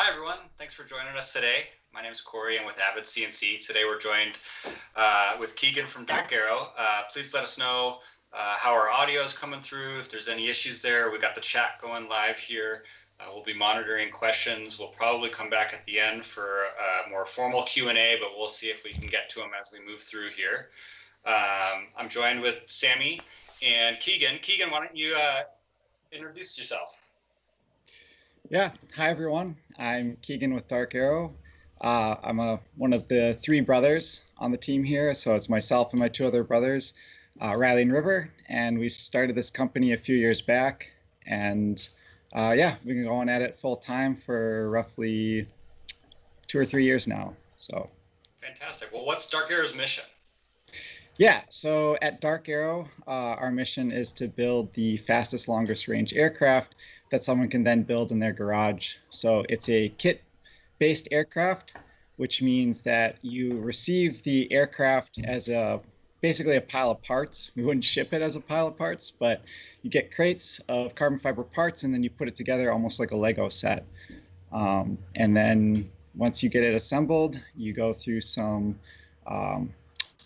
Hi, everyone. Thanks for joining us today. My name is Corey. I'm with Avid CNC. Today we're joined uh, with Keegan from DarkAero. Uh, please let us know uh, how our audio is coming through. If there's any issues there, we got the chat going live here. Uh, we'll be monitoring questions. We'll probably come back at the end for a more formal Q&A, but we'll see if we can get to them as we move through here. Um, I'm joined with Sammy and Keegan. Keegan, why don't you uh, introduce yourself? Yeah, hi everyone. I'm Keegan with DarkAero. Uh, I'm a, one of the three brothers on the team here. So it's myself and my two other brothers, uh, Ryley and River. And we started this company a few years back. And uh, yeah, we've been going at it full time for roughly two or three years now. So fantastic. Well, what's DarkAero's mission? Yeah, so at DarkAero, uh, our mission is to build the fastest, longest range aircraft that someone can then build in their garage. So it's a kit based aircraft, which means that you receive the aircraft as a basically a pile of parts. We wouldn't ship it as a pile of parts, but you get crates of carbon fiber parts and then you put it together almost like a Lego set. Um, and then once you get it assembled, you go through some um,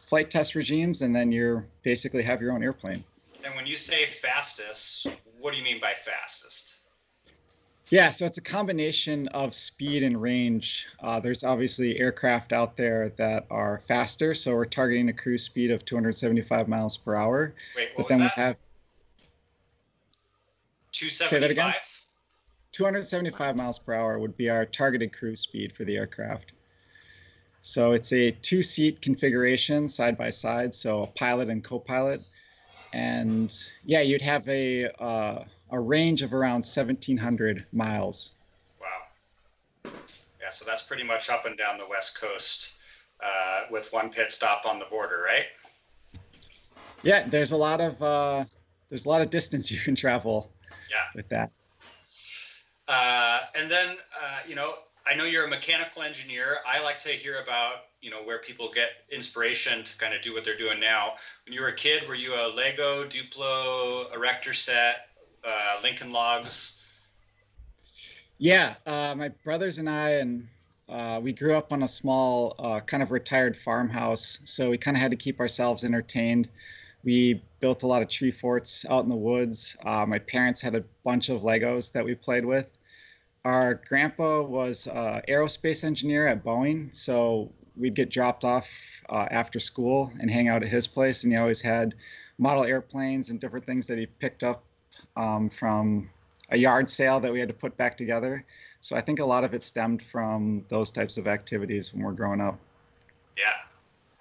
flight test regimes and then you're basically have your own airplane. And when you say fastest, what do you mean by fastest? Yeah, so it's a combination of speed and range. Uh, there's obviously aircraft out there that are faster, so we're targeting a cruise speed of 275 miles per hour. Wait, what but then that? we have 275. Say that again. 275 miles per hour would be our targeted cruise speed for the aircraft. So it's a two-seat configuration side by side, so a pilot and co-pilot, and yeah, you'd have a uh, a range of around 1,700 miles. Wow. Yeah, so that's pretty much up and down the West Coast uh, with one pit stop on the border, right? Yeah, there's a lot of uh, there's a lot of distance you can travel. Yeah. With that. Uh, and then uh, you know, I know you're a mechanical engineer. I like to hear about you know where people get inspiration to kind of do what they're doing now. When you were a kid, were you a Lego, Duplo, erector set, uh, Lincoln Logs? Yeah, uh, my brothers and I, and uh, we grew up on a small, uh, kind of retired farmhouse, so we kind of had to keep ourselves entertained. We built a lot of tree forts out in the woods. Uh, my parents had a bunch of Legos that we played with. Our grandpa was an aerospace engineer at Boeing, so we'd get dropped off uh, after school and hang out at his place, and he always had model airplanes and different things that he picked up um, from a yard sale that we had to put back together. So I think a lot of it stemmed from those types of activities when we're growing up. Yeah,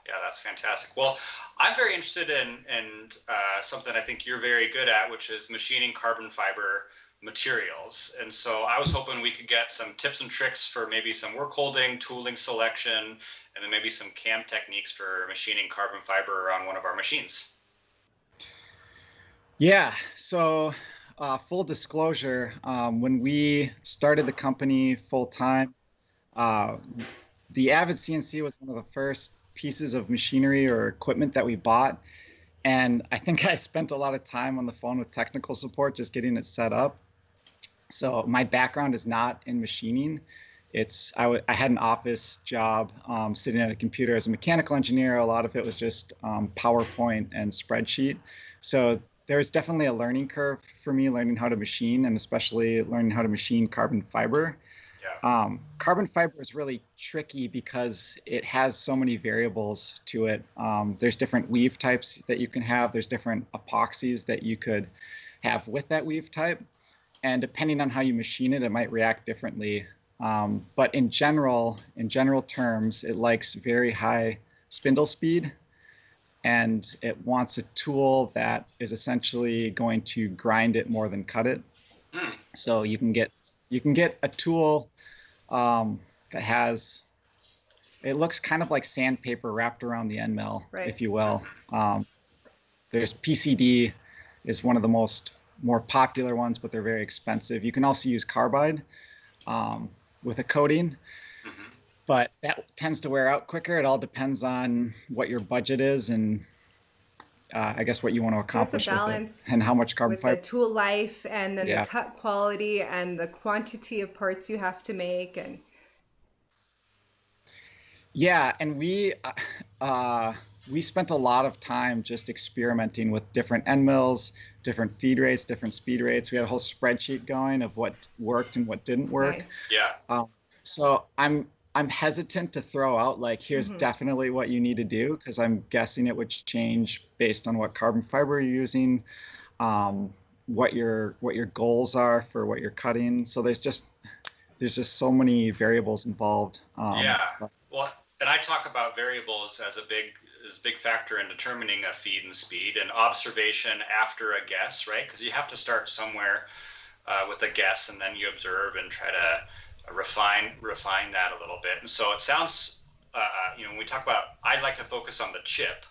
yeah, that's fantastic. Well, I'm very interested in in uh, something I think you're very good at, which is machining carbon fiber materials. And so I was hoping we could get some tips and tricks for maybe some work holding, tooling selection, and then maybe some cam techniques for machining carbon fiber on one of our machines. Yeah. So, uh, full disclosure, um, when we started the company full time, uh, the Avid CNC was one of the first pieces of machinery or equipment that we bought. And I think I spent a lot of time on the phone with technical support just getting it set up. So, my background is not in machining. It's I, w- I had an office job um, sitting at a computer as a mechanical engineer. A lot of it was just um, PowerPoint and spreadsheet. So there was definitely a learning curve for me learning how to machine and especially learning how to machine carbon fiber. Yeah. Um, carbon fiber is really tricky because it has so many variables to it. Um, there's different weave types that you can have. There's different epoxies that you could have with that weave type. And depending on how you machine it, it might react differently. Um, but in general, in general terms, it likes very high spindle speed and it wants a tool that is essentially going to grind it more than cut it. Mm. So you can get you can get a tool um, that has it looks kind of like sandpaper wrapped around the end mill, right. if you will. Um, there's PCD is one of the most more popular ones, but they're very expensive. You can also use carbide um, with a coating but that tends to wear out quicker. It all depends on what your budget is and uh, I guess what you want to accomplish There's a balance and how much carbon with fiber. the tool life and then Yeah. the cut quality and the quantity of parts you have to make and Yeah, and we uh, uh, we spent a lot of time just experimenting with different end mills, different feed rates, different speed rates. We had a whole spreadsheet going of what worked and what didn't work. nice. Yeah. So I'm I'm hesitant to throw out like here's Mhm. definitely what you need to do because I'm guessing it would change based on what carbon fiber you're using, um, what your what your goals are for what you're cutting. So there's just there's just so many variables involved. Um, Yeah. Well, and I talk about variables as a big as a big factor in determining a feed and speed and observation after a guess, right? Because you have to start somewhere uh, with a guess and then you observe and try to refine refine that a little bit. And so it sounds, uh, uh, you know, when we talk about, I'd like to focus on the chip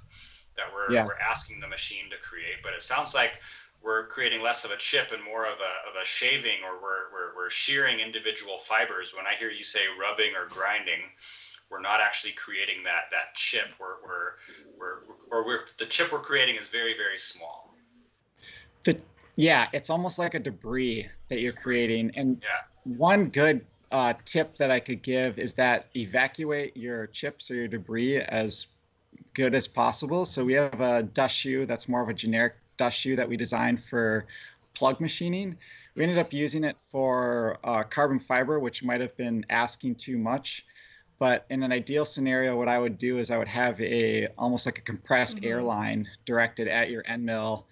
that we're Yeah. we're asking the machine to create, but it sounds like we're creating less of a chip and more of a, of a shaving or we're, we're, we're shearing individual fibers. When I hear you say rubbing or grinding, we're not actually creating that that chip. We're we're we're or we're the chip we're creating is very very small. The, yeah, it's almost like a debris that you're creating. And Yeah. one good uh, tip that I could give is that evacuate your chips or your debris as good as possible. So we have a dust shoe that's more of a generic dust shoe that we designed for plug machining. We ended up using it for uh, carbon fiber, which might have been asking too much. But in an ideal scenario, what I would do is I would have a almost like a compressed Mhm. air line directed at your end mill,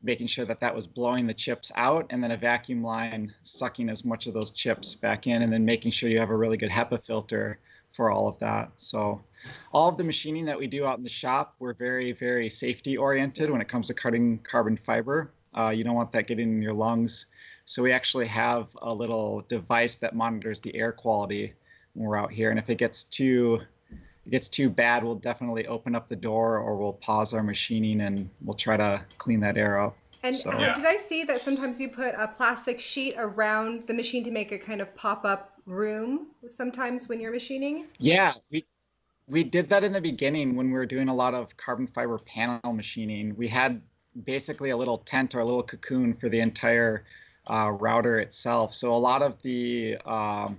making sure that that was blowing the chips out, and then a vacuum line sucking as much of those chips back in, and then making sure you have a really good HEPA filter for all of that. So all of the machining that we do out in the shop, we're very, very safety oriented when it comes to cutting carbon fiber. Uh, you don't want that getting in your lungs. So we actually have a little device that monitors the air quality when we're out here. And if it gets too it gets too bad, we'll definitely open up the door or we'll pause our machining and we'll try to clean that air out. And So- uh, Yeah. did I see that sometimes you put a plastic sheet around the machine to make a kind of pop-up room sometimes when you're machining? Yeah, we we did that in the beginning when we were doing a lot of carbon fiber panel machining. We had basically a little tent or a little cocoon for the entire uh, router itself. So a lot of the um,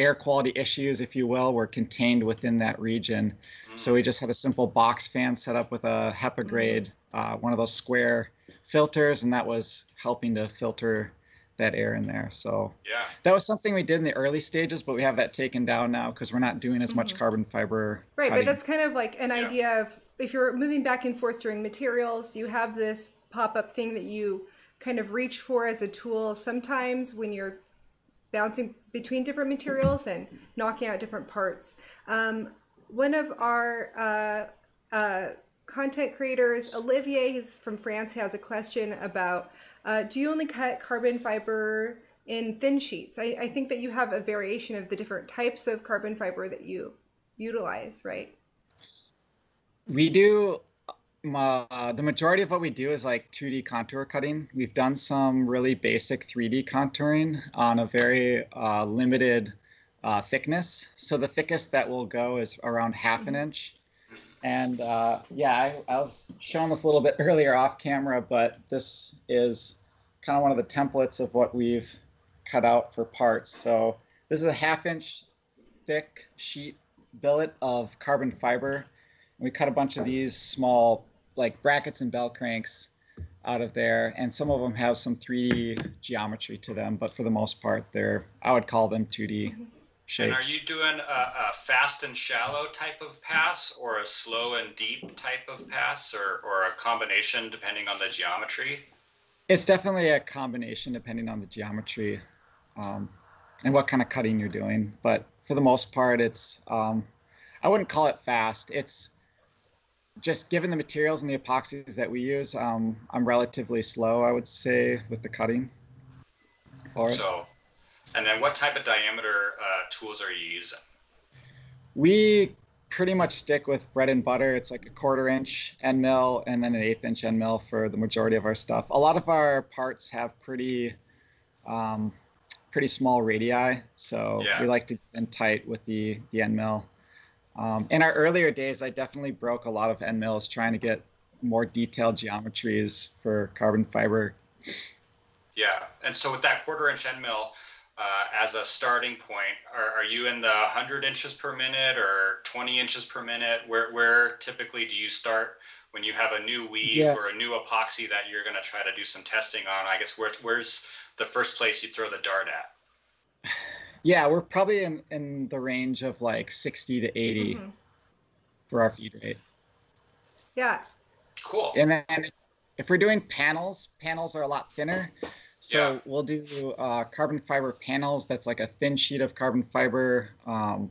air quality issues, if you will, were contained within that region. So we just had a simple box fan set up with a HEPA grade, uh, one of those square filters, and that was helping to filter that air in there. So yeah. that was something we did in the early stages, but we have that taken down now because we're not doing as much Mhm. carbon fiber. Right, cutting. but that's kind of like an Yeah. idea of if you're moving back and forth during materials, you have this pop-up thing that you kind of reach for as a tool sometimes when you're bouncing between different materials and knocking out different parts. Um, one of our uh, uh, content creators, Olivier, he's from France, has a question about uh, do you only cut carbon fiber in thin sheets? I, I think that you have a variation of the different types of carbon fiber that you utilize, right? we do uh, the majority of what we do is like 2D contour cutting. We've done some really basic 3D contouring on a very uh, limited uh, thickness. So the thickest that will go is around half an inch. And uh, yeah, I, I was showing this a little bit earlier off camera, but this is kind of one of the templates of what we've cut out for parts. So this is a half inch thick sheet billet of carbon fiber. And we cut a bunch of these small like brackets and bell cranks out of there. And some of them have some 3d geometry to them but for the most part they're i would call them 2d shapes. And are you doing a, a fast and shallow type of pass or a slow and deep type of pass or, or a combination depending on the geometry? it's definitely a combination depending on the geometry um, and what kind of cutting you're doing. But for the most part it's um, i wouldn't call it fast. It's just given the materials and the epoxies that we use um, i'm relatively slow i would say with the cutting it. So, and then what type of diameter uh, tools are you using? We pretty much stick with bread and butter. It's like a quarter inch end mill and then an eighth inch end mill for the majority of our stuff. A lot of our parts have pretty, um, pretty small radii, so Yeah. we like to get in tight with the the end mill. Um, in our earlier days, I definitely broke a lot of end mills trying to get more detailed geometries for carbon fiber. Yeah, and so with that quarter inch end mill uh, as a starting point, are, are you in the 100 inches per minute or 20 inches per minute? Where where typically do you start when you have a new weave Yeah. or a new epoxy that you're going to try to do some testing on? I guess where where's the first place you throw the dart at? Yeah, we're probably in, in the range of like 60 to 80 Mhm. for our feed rate. Yeah. Cool. And then if we're doing panels, panels are a lot thinner. So Yeah. we'll do uh, carbon fiber panels. That's like a thin sheet of carbon fiber. Um,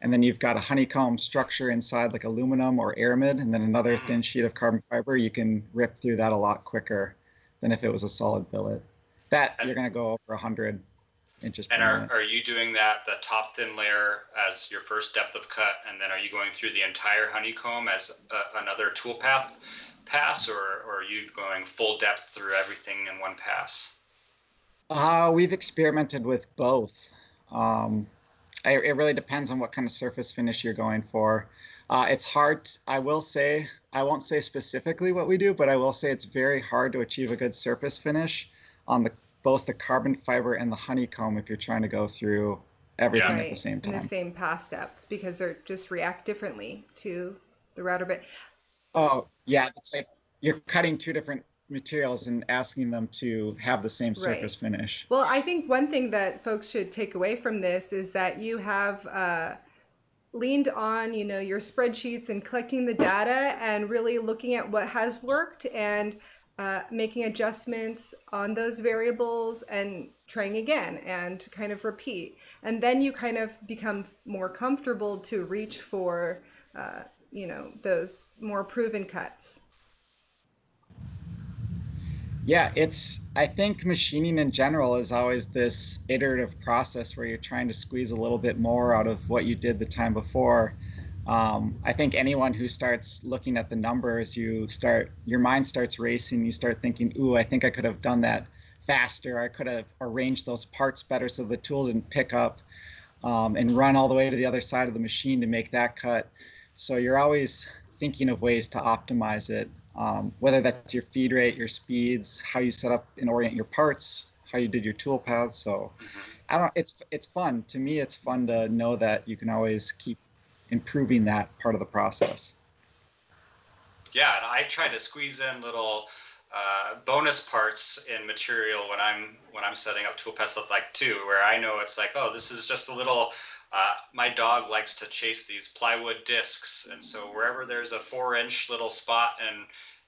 and then you've got a honeycomb structure inside, like aluminum or aramid, and then another Mhm. thin sheet of carbon fiber. You can rip through that a lot quicker than if it was a solid billet. That you're going to go over 100 inches per And are, are you doing that, the top thin layer as your first depth of cut, and then are you going through the entire honeycomb as a, another tool path pass, or, or are you going full depth through everything in one pass? Uh, we've experimented with both. Um, I, it really depends on what kind of surface finish you're going for. Uh, it's hard. I will say, I won't say specifically what we do, but I will say it's very hard to achieve a good surface finish on the both the carbon fiber and the honeycomb if you're trying to go through everything at Right. the same time. In the same pass steps because they're just react differently to the router bit. Oh, yeah, it's like you're cutting two different materials and asking them to have the same surface finish. Well, I think one thing that folks should take away from this is that you have uh, leaned on, you know, your spreadsheets and collecting the data and really looking at what has worked and uh, making adjustments on those variables and trying again and kind of repeat. And then you kind of become more comfortable to reach for, uh, you know, those more proven cuts. Yeah, it's, I think machining in general is always this iterative process where you're trying to squeeze a little bit more out of what you did the time before. Um, I think anyone who starts looking at the numbers, you start, your mind starts racing. You start thinking, ooh, I think I could have done that faster. I could have arranged those parts better so the tool didn't pick up um, and run all the way to the other side of the machine to make that cut. So you're always thinking of ways to optimize it um, whether that's your feed rate, your speeds, how you set up and orient your parts, how you did your tool paths. So I don't. It's it's fun to me. It's fun to know that you can always keep improving that part of the process. Yeah, and I try to squeeze in little uh, bonus parts in material when I'm when I'm setting up tool paths like too, where I know it's like, oh, this is just a little. Uh, my dog likes to chase these plywood discs, and so wherever there's a four-inch little spot in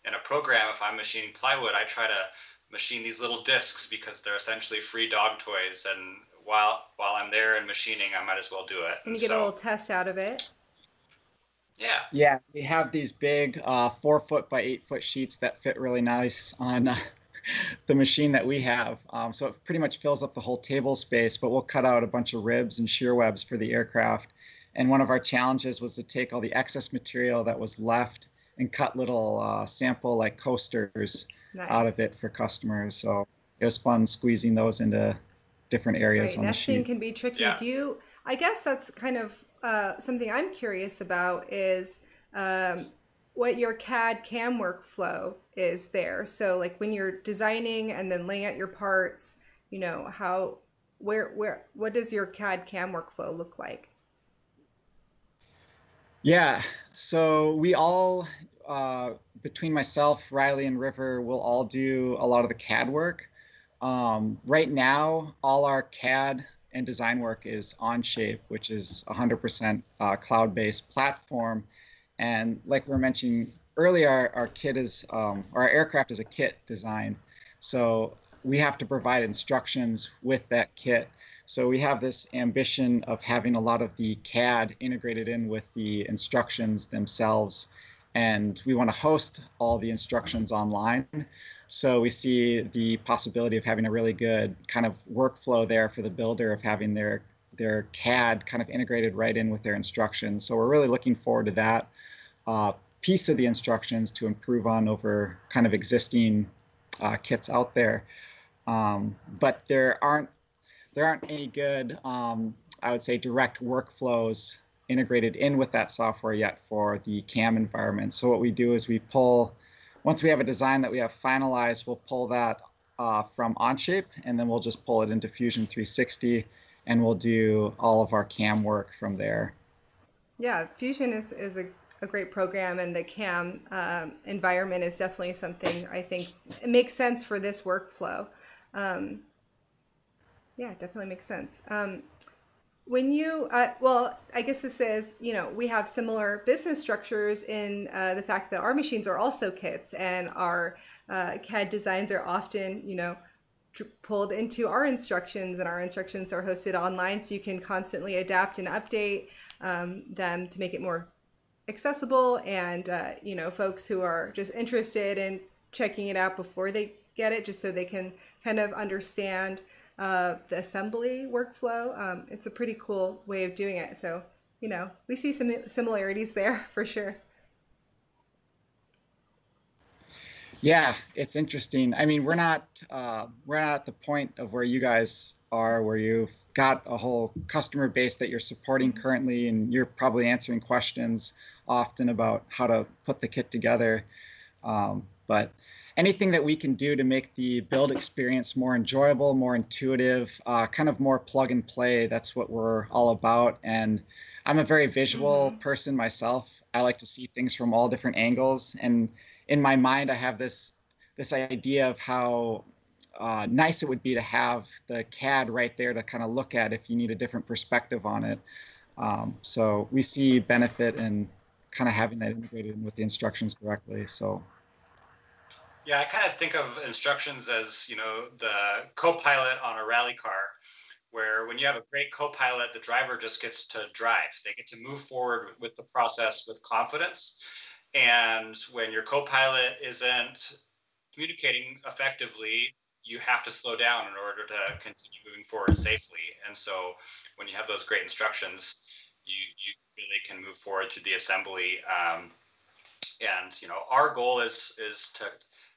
in a program, if I'm machining plywood, I try to machine these little discs because they're essentially free dog toys. And while while I'm there and machining, I might as well do it. Can you get so, a little test out of it. yeah, Yeah, we have these big uh, four foot by eight foot sheets that fit really nice on uh, the machine that we have. Um, so it pretty much fills up the whole table space, but we'll cut out a bunch of ribs and shear webs for the aircraft. And one of our challenges was to take all the excess material that was left and cut little uh, sample like coasters Nice. out of it for customers. So it was fun squeezing those into different areas Right, on the nesting sheet. can be tricky. Yeah. Do you? I guess that's kind of uh, something I'm curious about is um, what your CAD CAM workflow is there. So like when you're designing and then laying out your parts, you know how where where what does your CAD CAM workflow look like? Yeah, so we all, uh, between myself, Ryley, and River, will all do a lot of the CAD work. Um, right now, all our CAD and design work is Onshape, which is 100% uh, cloud-based platform. And like we were mentioning earlier, our, our kit is, um, our aircraft is a kit design. So we have to provide instructions with that kit. So we have this ambition of having a lot of the CAD integrated in with the instructions themselves. And we want to host all the instructions online. So we see the possibility of having a really good kind of workflow there for the builder of having their their CAD kind of integrated right in with their instructions. So we're really looking forward to that uh, piece of the instructions to improve on over kind of existing uh, kits out there. Um, but there aren't there aren't any good, um, I would say, direct workflows integrated in with that software yet for the CAM environment. So what we do is we pull once we have a design that we have finalized, we'll pull that uh, from Onshape, and then we'll just pull it into Fusion 360, and we'll do all of our CAM work from there. Yeah, Fusion is, is a, a great program, and the CAM um, environment is definitely something I think makes sense for this workflow. Um, yeah, definitely makes sense. Um, when you, uh, well, I guess this is, you know, we have similar business structures in uh, the fact that our machines are also kits and our uh, CAD designs are often, you know, pulled into our instructions and our instructions are hosted online so you can constantly adapt and update um, them to make it more accessible and, uh, you know, folks who are just interested in checking it out before they get it just so they can kind of understand uh, the assembly workflow. Um, it's a pretty cool way of doing it. So, you know, we see some similarities there for sure. Yeah, it's interesting. I mean, we're not uh, we're not at the point of where you guys are, where you've got a whole customer base that you're supporting currently, and you're probably answering questions often about how to put the kit together. Um, but anything that we can do to make the build experience more enjoyable, more intuitive, uh, kind of more plug and play. That's what we're all about. And I'm a very visual mm-hmm. person myself. I like to see things from all different angles. And in my mind, I have this this idea of how uh, nice it would be to have the CAD right there to kind of look at if you need a different perspective on it. Um, so we see benefit in kind of having that integrated with the instructions directly. So yeah, I kind of think of instructions as, you know, the co-pilot on a rally car, where when you have a great co-pilot, the driver just gets to drive. They get to move forward with the process with confidence. And when your co-pilot isn't communicating effectively, you have to slow down in order to continue moving forward safely. And so when you have those great instructions, you, you really can move forward through the assembly. Um, and you know, our goal is is to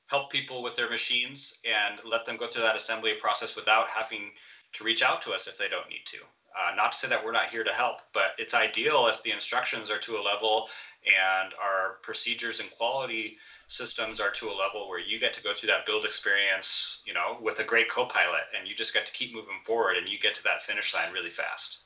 help people with their machines and let them go through that assembly process without having to reach out to us if they don't need to. Uh, not to say that we're not here to help, but it's ideal if the instructions are to a level and our procedures and quality systems are to a level where you get to go through that build experience, you know, with a great co-pilot and you just get to keep moving forward and you get to that finish line really fast.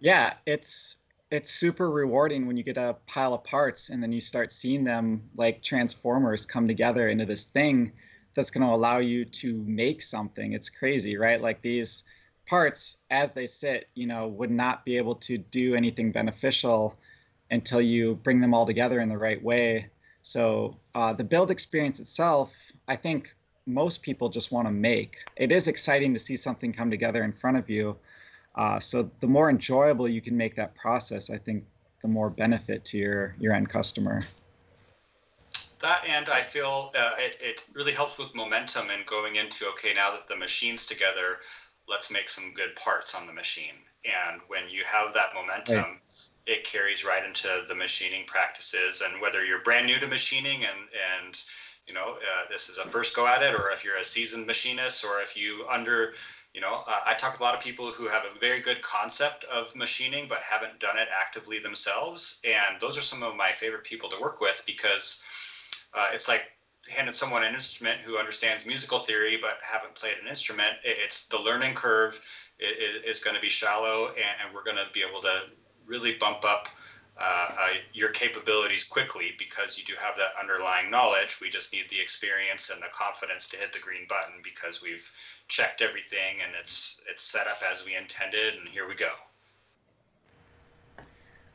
Yeah, it's it's super rewarding when you get a pile of parts and then you start seeing them like transformers come together into this thing that's going to allow you to make something. It's crazy right? Like these parts as they sit you know would not be able to do anything beneficial until you bring them all together in the right way. So uh, the build experience itself i think most people just want to make. It is exciting to see something come together in front of you uh, so the more enjoyable you can make that process, I think the more benefit to your your end customer. That and I feel uh, it, it really helps with momentum and going into okay now that the machine's together, let's make some good parts on the machine. And when you have that momentum, right. it carries right into the machining practices. And whether you're brand new to machining and and you know uh, this is a first go at it, or if you're a seasoned machinist, or if you under you know, uh, I talk to a lot of people who have a very good concept of machining but haven't done it actively themselves, and those are some of my favorite people to work with because uh, it's like handing someone an instrument who understands musical theory but haven't played an instrument. It's the learning curve is, going to be shallow, and we're going to be able to really bump up uh, uh, your capabilities quickly because you do have that underlying knowledge. We just need the experience and the confidence to hit the green button because we've checked everything and it's it's set up as we intended, and here we go.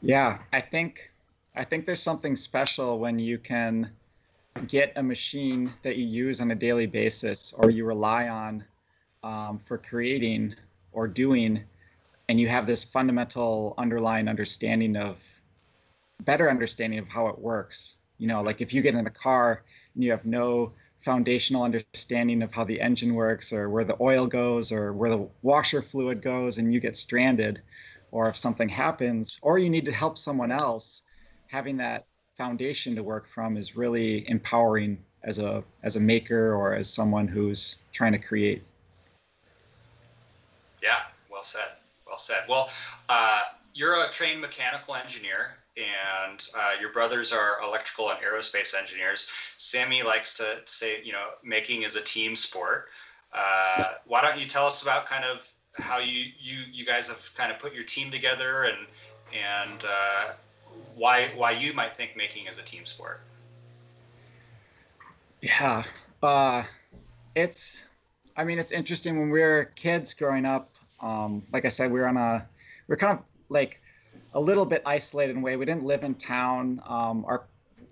Yeah, I think I think there's something special when you can get a machine that you use on a daily basis or you rely on um, for creating or doing, and you have this fundamental underlying understanding of better understanding of how it works. You know, like if you get in a car and you have no foundational understanding of how the engine works or where the oil goes or where the washer fluid goes and you get stranded or if something happens or you need to help someone else having that foundation to work from is really empowering as a as a maker or as someone who's trying to create. Yeah well said well said. Well uh, you're a trained mechanical engineer and uh, your brothers are electrical and aerospace engineers. Sammy likes to say, you know, making is a team sport. Uh, why don't you tell us about kind of how you you you guys have kind of put your team together and and uh, why why you might think making is a team sport? Yeah, uh, it's. I mean, it's interesting when we were kids growing up. Um, like I said, we were on a, we are kind of like a little bit isolated in way. We didn't live in town. Um, our,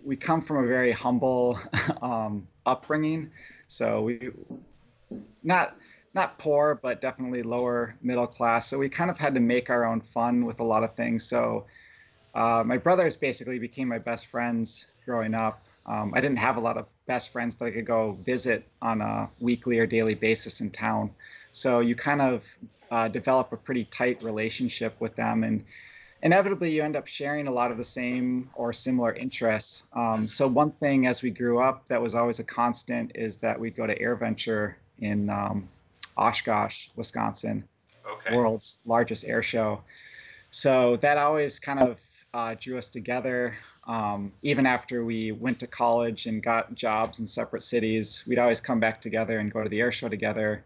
we come from a very humble um, upbringing, so we, not not poor, but definitely lower middle class. So we kind of had to make our own fun with a lot of things. So uh, my brothers basically became my best friends growing up. Um, I didn't have a lot of best friends that I could go visit on a weekly or daily basis in town. So you kind of uh, develop a pretty tight relationship with them, and inevitably you end up sharing a lot of the same or similar interests. Um, so one thing as we grew up that was always a constant is that we'd go to AirVenture in um, Oshkosh, Wisconsin, okay. world's largest air show. So that always kind of uh, drew us together. Um, even after we went to college and got jobs in separate cities, we'd always come back together and go to the air show together.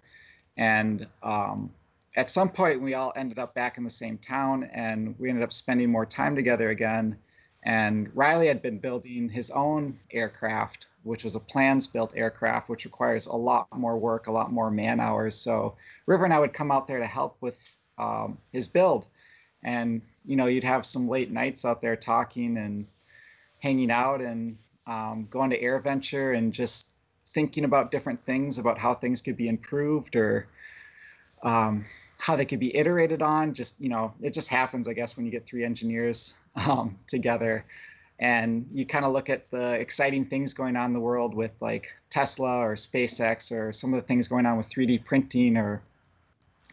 And um, at some point, we all ended up back in the same town and we ended up spending more time together again. And Ryley had been building his own aircraft, which was a plans built aircraft, which requires a lot more work, a lot more man hours. So River and I would come out there to help with um, his build. And you know, you'd have some late nights out there talking and hanging out and um, going to AirVenture and just thinking about different things about how things could be improved or um, how they could be iterated on. Just you know, it just happens, I guess, when you get three engineers um, together, and you kind of look at the exciting things going on in the world with like Tesla or SpaceX or some of the things going on with 3D printing or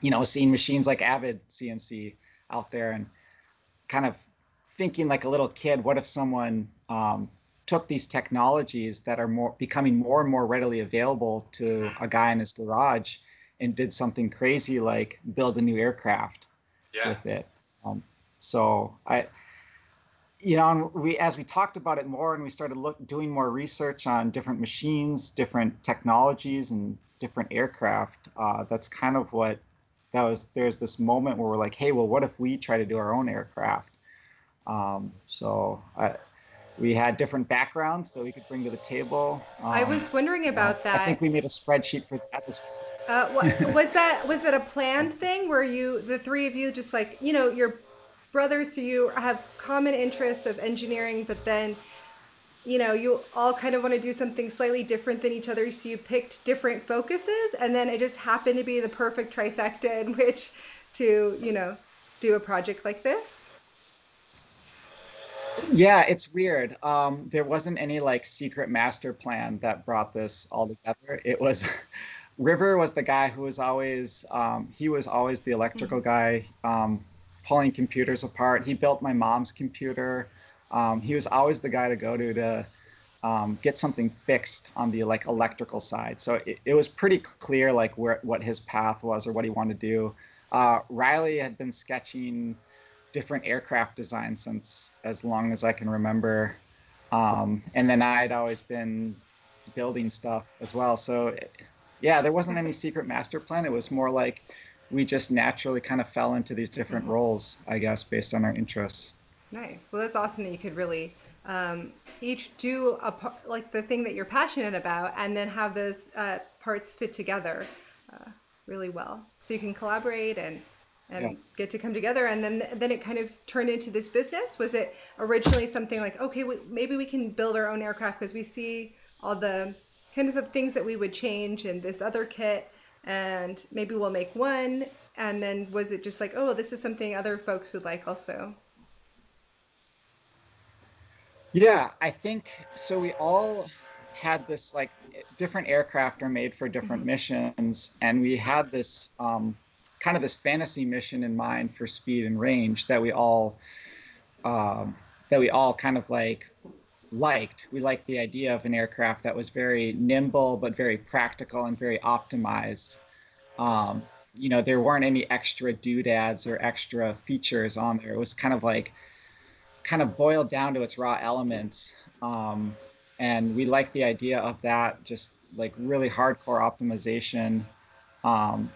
you know, seeing machines like Avid CNC out there and kind of thinking like a little kid, what if someone um, took these technologies that are more becoming more and more readily available to a guy in his garage and did something crazy like build a new aircraft yeah. with it. Um, so I, you know, we as we talked about it more and we started look doing more research on different machines, different technologies, and different aircraft. Uh, that's kind of what that was there's this moment where we're like, hey, well, what if we try to do our own aircraft? Um, so I, we had different backgrounds that we could bring to the table. Um, I was wondering about that. I think we made a spreadsheet for that. Uh, what, was that was that a planned thing where you the three of you just like you know your brothers so you have common interests of engineering but then you know, you all kind of want to do something slightly different than each other. So you picked different focuses, and then it just happened to be the perfect trifecta in which to, you know, do a project like this. Yeah, it's weird. Um, there wasn't any like secret master plan that brought this all together. It was River was the guy who was always um, he was always the electrical mm-hmm. guy, um, pulling computers apart. He built my mom's computer um, he was always the guy to go to to um, get something fixed on the like electrical side. So it, it, was pretty clear like where what his path was or what he wanted to do. Uh, Ryley had been sketching different aircraft designs since as long as I can remember, um, and then I'd always been building stuff as well. So yeah, there wasn't any secret master plan. It was more like we just naturally kind of fell into these different mm-hmm. roles, I guess, based on our interests. Nice. Well, that's awesome that you could really um, each do a like the thing that you're passionate about, and then have those uh, parts fit together uh, really well, so you can collaborate and and yeah. get to come together. And then then it kind of turned into this business. Was it originally something like, okay, we, maybe we can build our own aircraft because we see all the kinds of things that we would change in this other kit, and maybe we'll make one. And then was it just like, oh, this is something other folks would like also? Yeah, I think so. We all had this like different aircraft are made for different mm-hmm. missions, and we had this um, kind of this fantasy mission in mind for speed and range that we all um, that we all kind of like liked. We liked the idea of an aircraft that was very nimble but very practical and very optimized. Um, you know, there weren't any extra doodads or extra features on there. It was kind of like kind of boiled down to its raw elements. Um, and we like the idea of that, just like really hardcore optimization. Um,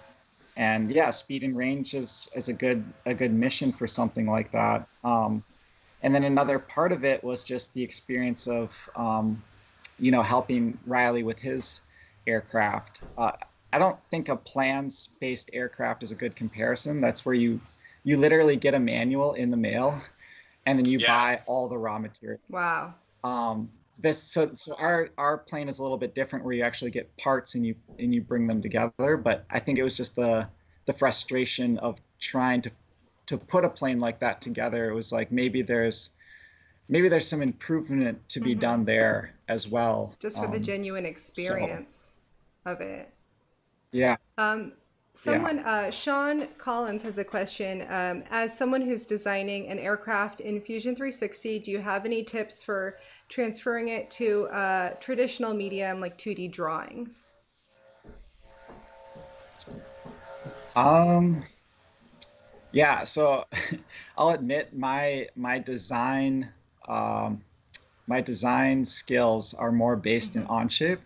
and yeah, speed and range is, is a good a good mission for something like that. Um, and then another part of it was just the experience of, um, you know, helping Ryley with his aircraft. Uh, I don't think a plans-based aircraft is a good comparison. That's where you you literally get a manual in the mail, and then you yeah. buy all the raw material. Wow. Um, this so so our our plane is a little bit different where you actually get parts and you and you bring them together. But I think it was just the the frustration of trying to to put a plane like that together. It was like maybe there's maybe there's some improvement to be mm-hmm. done there as well. Just for um, the genuine experience so, of it. Yeah. Um, someone, yeah. uh, Sean Collins has a question. Um, as someone who's designing an aircraft in Fusion 360, do you have any tips for transferring it to uh, traditional medium like 2D drawings? Um, yeah, so I'll admit my my design um, my design skills are more based mm-hmm. in Onshape.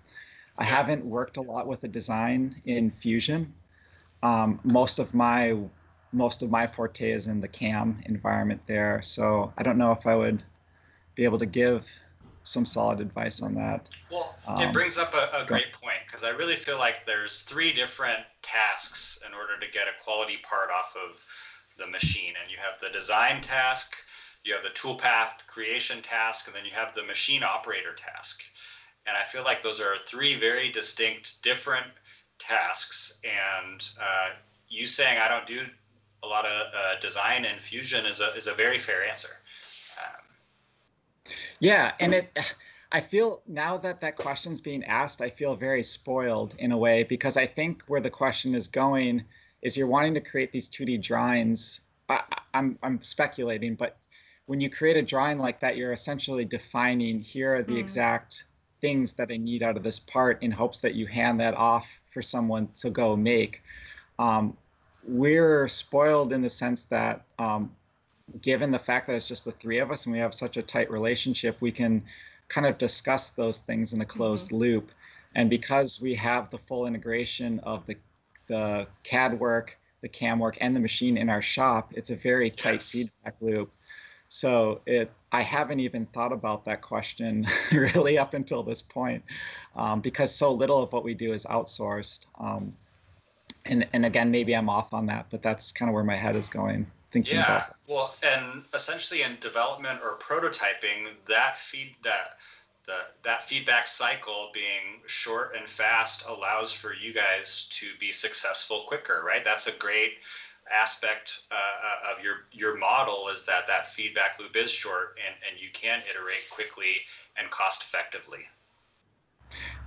I haven't worked a lot with the design in Fusion. Um, most of my most of my forte is in the CAM environment there, so I don't know if I would be able to give some solid advice on that. Well, um, it brings up a, a great point because I really feel like there's three different tasks in order to get a quality part off of the machine, and you have the design task, you have the toolpath creation task, and then you have the machine operator task. And I feel like those are three very distinct, different tasks. And uh, you saying I don't do a lot of uh, design and fusion is a is a very fair answer. Um, yeah, and it. I feel now that that question's being asked, I feel very spoiled in a way because I think where the question is going is you're wanting to create these 2D drawings. I, I'm I'm speculating, but when you create a drawing like that, you're essentially defining here are the mm. exact things that I need out of this part in hopes that you hand that off for someone to go make. Um, we're spoiled in the sense that um, given the fact that it's just the three of us and we have such a tight relationship, we can kind of discuss those things in a closed mm-hmm. loop. And because we have the full integration of the the CAD work, the CAM work, and the machine in our shop, it's a very tight yes. feedback loop. So it, I haven't even thought about that question really up until this point, um, because so little of what we do is outsourced. Um, and and again, maybe I'm off on that, but that's kind of where my head is going. Thinking yeah, well, and essentially in development or prototyping, that feed that the that feedback cycle being short and fast allows for you guys to be successful quicker, right? That's a great aspect uh, uh, of your your model is that that feedback loop is short and and you can iterate quickly and cost effectively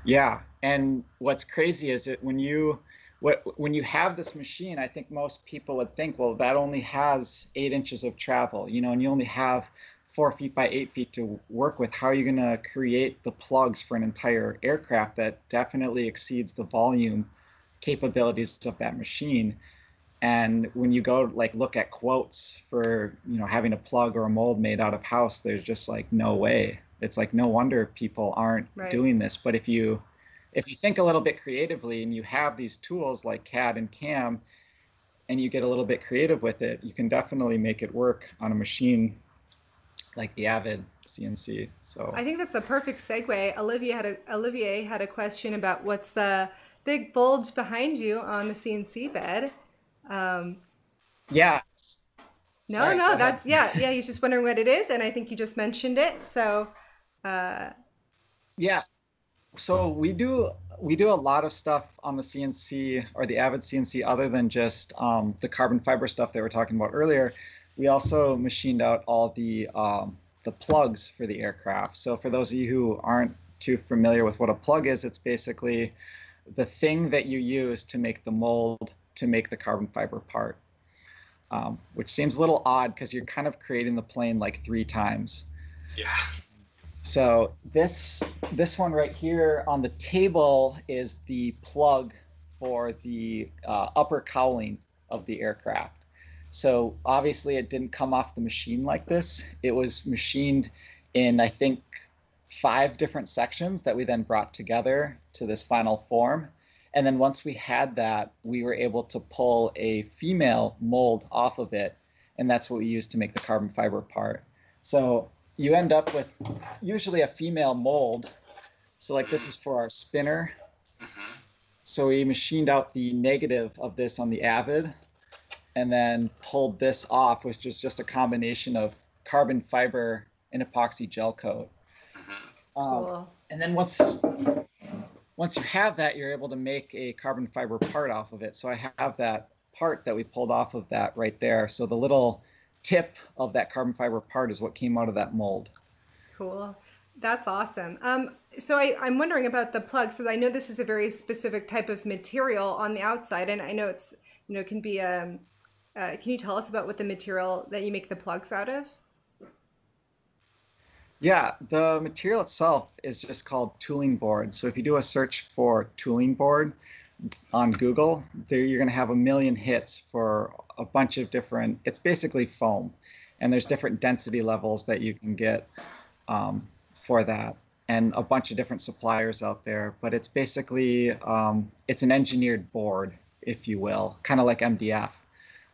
yeah and what's crazy is that when you what, when you have this machine i think most people would think well that only has eight inches of travel you know and you only have four feet by eight feet to work with how are you going to create the plugs for an entire aircraft that definitely exceeds the volume capabilities of that machine? And when you go like look at quotes for you know having a plug or a mold made out of house there's just like no way. It's like no wonder people aren't right. doing this. But if you if you think a little bit creatively and you have these tools like cad and cam and you get a little bit creative with it you can definitely make it work on a machine like the avid cnc so i think that's a perfect segue olivia had a olivier had a question about what's the big bulge behind you on the cnc bed um, yeah. No, Sorry, no, that's yeah, yeah. He's just wondering what it is, and I think you just mentioned it. So, uh, yeah. So we do we do a lot of stuff on the CNC or the Avid CNC other than just um, the carbon fiber stuff they were talking about earlier. We also machined out all the um, the plugs for the aircraft. So for those of you who aren't too familiar with what a plug is, it's basically the thing that you use to make the mold to make the carbon fiber part, um, which seems a little odd because you're kind of creating the plane like three times. Yeah. So this this one right here on the table is the plug for the uh, upper cowling of the aircraft. So obviously it didn't come off the machine like this. It was machined in, I think, five different sections that we then brought together to this final form. And then once we had that, we were able to pull a female mold off of it. And that's what we used to make the carbon fiber part. So you end up with usually a female mold. So like this is for our spinner. Mhm. So we machined out the negative of this on the Avid and then pulled this off, which is just a combination of carbon fiber and epoxy gel coat. Mhm. Um, Cool. and then once once you have that, you're able to make a carbon fiber part off of it. So I have that part that we pulled off of that right there. So the little tip of that carbon fiber part is what came out of that mold. Cool. That's awesome. Um, so I, I'm wondering about the plugs, because I know this is a very specific type of material on the outside, and I know it's you know can be um, uh, can you tell us about what the material that you make the plugs out of? Yeah, the material itself is just called tooling board. So if you do a search for tooling board on Google, there you're going to have a million hits for a bunch of different. It's basically foam, and there's different density levels that you can get um, for that, and a bunch of different suppliers out there. But it's basically um, it's an engineered board, if you will, kind of like MDF,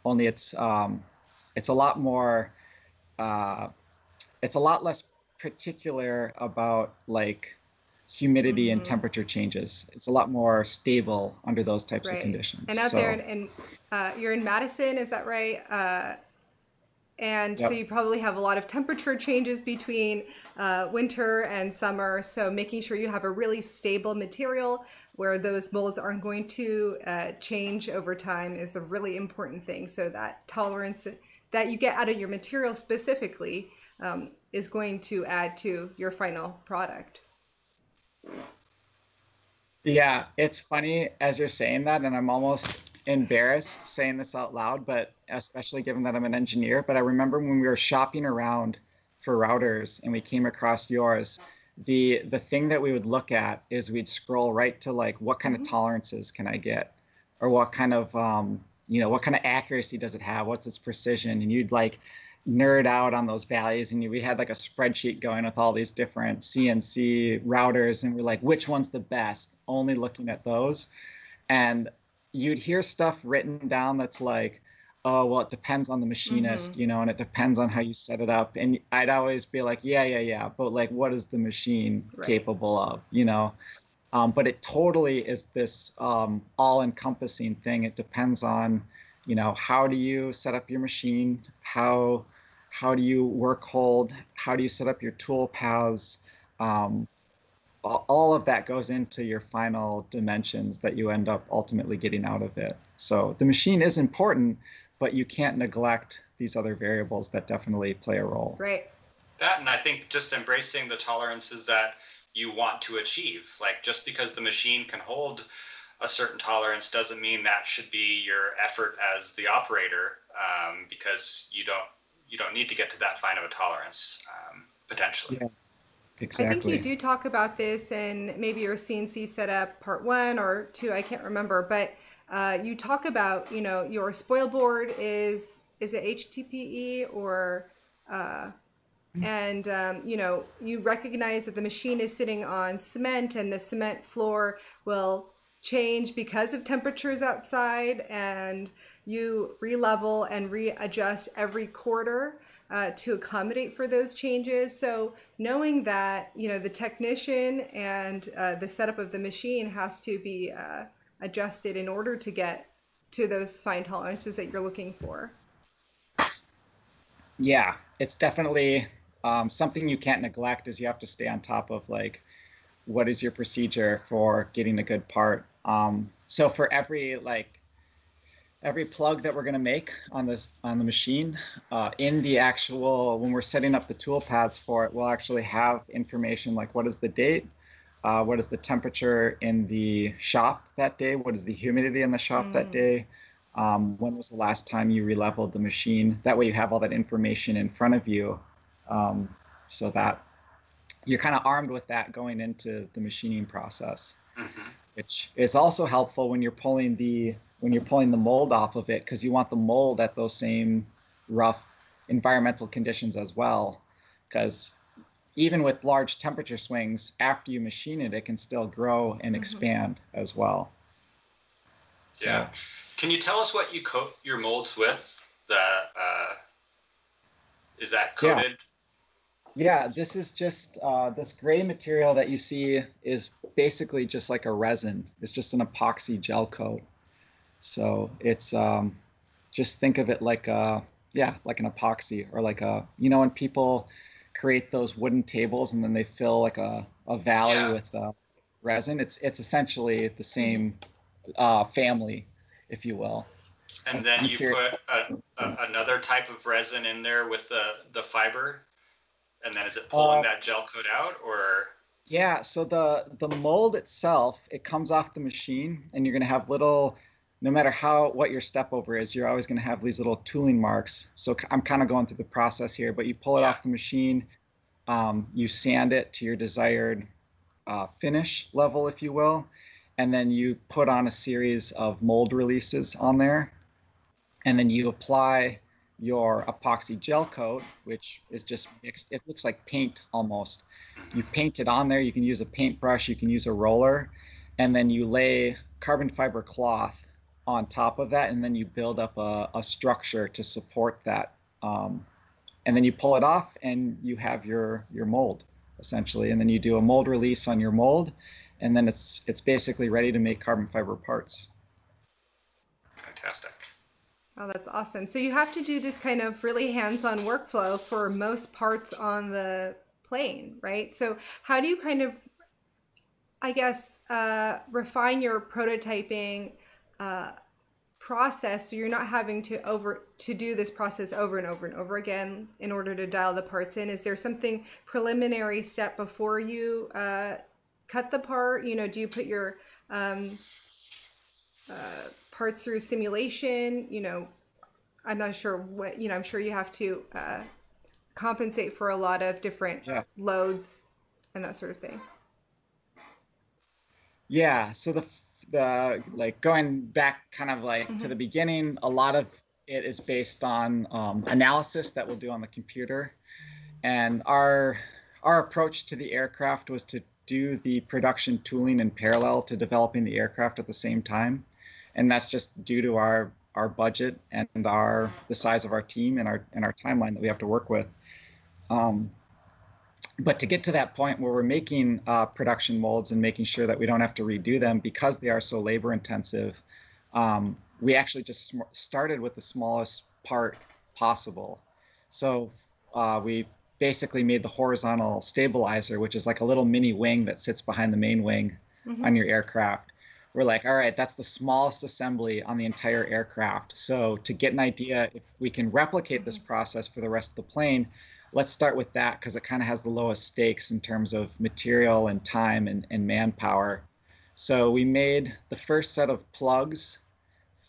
only it's um, it's a lot more. Uh, it's a lot less particular about like humidity and Mhm. temperature changes. It's a lot more stable under those types Right. of conditions. And out So, there, in uh, you're in Madison, is that right? Uh, and so you probably have a lot of temperature changes between uh, winter and summer. So making sure you have a really stable material where those molds aren't going to uh, change over time is a really important thing. So that tolerance that you get out of your material specifically um, is going to add to your final product. yeah, it's funny as you're saying that, and I'm almost embarrassed saying this out loud, but especially given that I'm an engineer. But I remember when we were shopping around for routers and we came across yours, the the thing that we would look at is we'd scroll right to like what kind of tolerances can I get, or what kind of um, you know what kind of accuracy does it have? What's its precision? And you'd like nerd out on those values and you, we had like a spreadsheet going with all these different cnc routers and we're like which one's the best only looking at those and you'd hear stuff written down that's like oh well it depends on the machinist you know and it depends on how you set it up. And i'd always be like yeah yeah yeah but like what is the machine Right. capable of? You know? Um, but it totally is this um, all-encompassing thing. It depends on you know how do you set up your machine? How how do you work hold? How do you set up your tool paths? Um, all of that goes into your final dimensions that you end up ultimately getting out of it so the machine is important but you can't neglect these other variables that definitely play a role Right. That and I think just embracing the tolerances that you want to achieve. Like just because the machine can hold a certain tolerance doesn't mean that should be your effort as the operator, um, because you don't you don't need to get to that fine of a tolerance um, potentially. Yeah. I think you do talk about this in maybe your CNC setup part one or two. I can't remember, but uh, you talk about you know your spoil board is is it HDPE or uh, and um, you know you recognize that the machine is sitting on cement and the cement floor will change because of temperatures outside and you re-level and readjust every quarter uh, to accommodate for those changes. So knowing that you know the technician and uh, the setup of the machine has to be uh, adjusted in order to get to those fine tolerances that you're looking for. Yeah it's definitely um, something you can't neglect is you have to stay on top of like what is your procedure for getting a good part. Um, so for every like every plug that we're going to make on this on the machine uh, in the actual when we're setting up the tool paths for it we'll actually have information like what is the date uh, what is the temperature in the shop that day what is the humidity in the shop that Mm. day um, when was the last time you releveled the machine that way you have all that information in front of you um, so that you're kind of armed with that going into the machining process Mhm. which is also helpful when you're pulling the when you're pulling the mold off of it because you want the mold at those same rough environmental conditions as well because even with large temperature swings after you machine it it can still grow and Mhm. expand as well So- Yeah. Can you tell us what you coat your molds with? The uh, is that Yeah. coated? Yeah, this is just uh, this gray material that you see is basically just like a resin. It's just an epoxy gel coat. So it's um, just think of it like a yeah, like an epoxy or like a you know when people create those wooden tables and then they fill like a, a valley Yeah. with uh, resin. It's it's essentially the same uh, family, if you will. And then you put a, a, another type of resin in there with the the fiber, and then is it pulling Uh, that gel coat out, or Yeah, so the the mold itself, it comes off the machine and you're going to have little no matter how what your step over is, you're always going to have these little tooling marks. So I'm kind of going through the process here, but you pull it Yeah. off the machine, um, you sand it to your desired uh, finish level, if you will, and then you put on a series of mold releases on there, and then you apply your epoxy gel coat, which is just mixed. It looks like paint almost you paint it on there. You can use a paintbrush, you can use a roller, and then you lay carbon fiber cloth on top of that, and then you build up a, a structure to support that. Um, and then you pull it off, and you have your your mold essentially. And then you do a mold release on your mold, and then it's it's basically ready to make carbon fiber parts. fantastic? Oh, that's awesome. So you have to do this kind of really hands-on workflow for most parts on the plane, right? So how do you kind of, I guess, uh, refine your prototyping uh, process so you're not having to over to do this process over and over and over again in order to dial the parts in? Is there something preliminary step before you uh, cut the part? You know, do you put your um, uh, parts through simulation you know i'm not sure what you know i'm sure you have to uh, compensate for a lot of different Yeah. loads and that sort of thing Yeah. So the the like going back kind of like to Mhm. the beginning, a lot of it is based on um, analysis that we'll do on the computer, and our our approach to the aircraft was to do the production tooling in parallel to developing the aircraft at the same time, and that's just due to our our budget and our the size of our team and our and our timeline that we have to work with. Um, but to get to that point where we're making uh, production molds and making sure that we don't have to redo them because they are so labor intensive, um, we actually just sm- started with the smallest part possible. So uh, we basically made the horizontal stabilizer, which is like a little mini wing that sits behind the main wing Mhm. on your aircraft. We're like, all right, that's the smallest assembly on the entire aircraft. So to get an idea if we can replicate this process for the rest of the plane, let's start with that because it kind of has the lowest stakes in terms of material and time and, and manpower. So we made the first set of plugs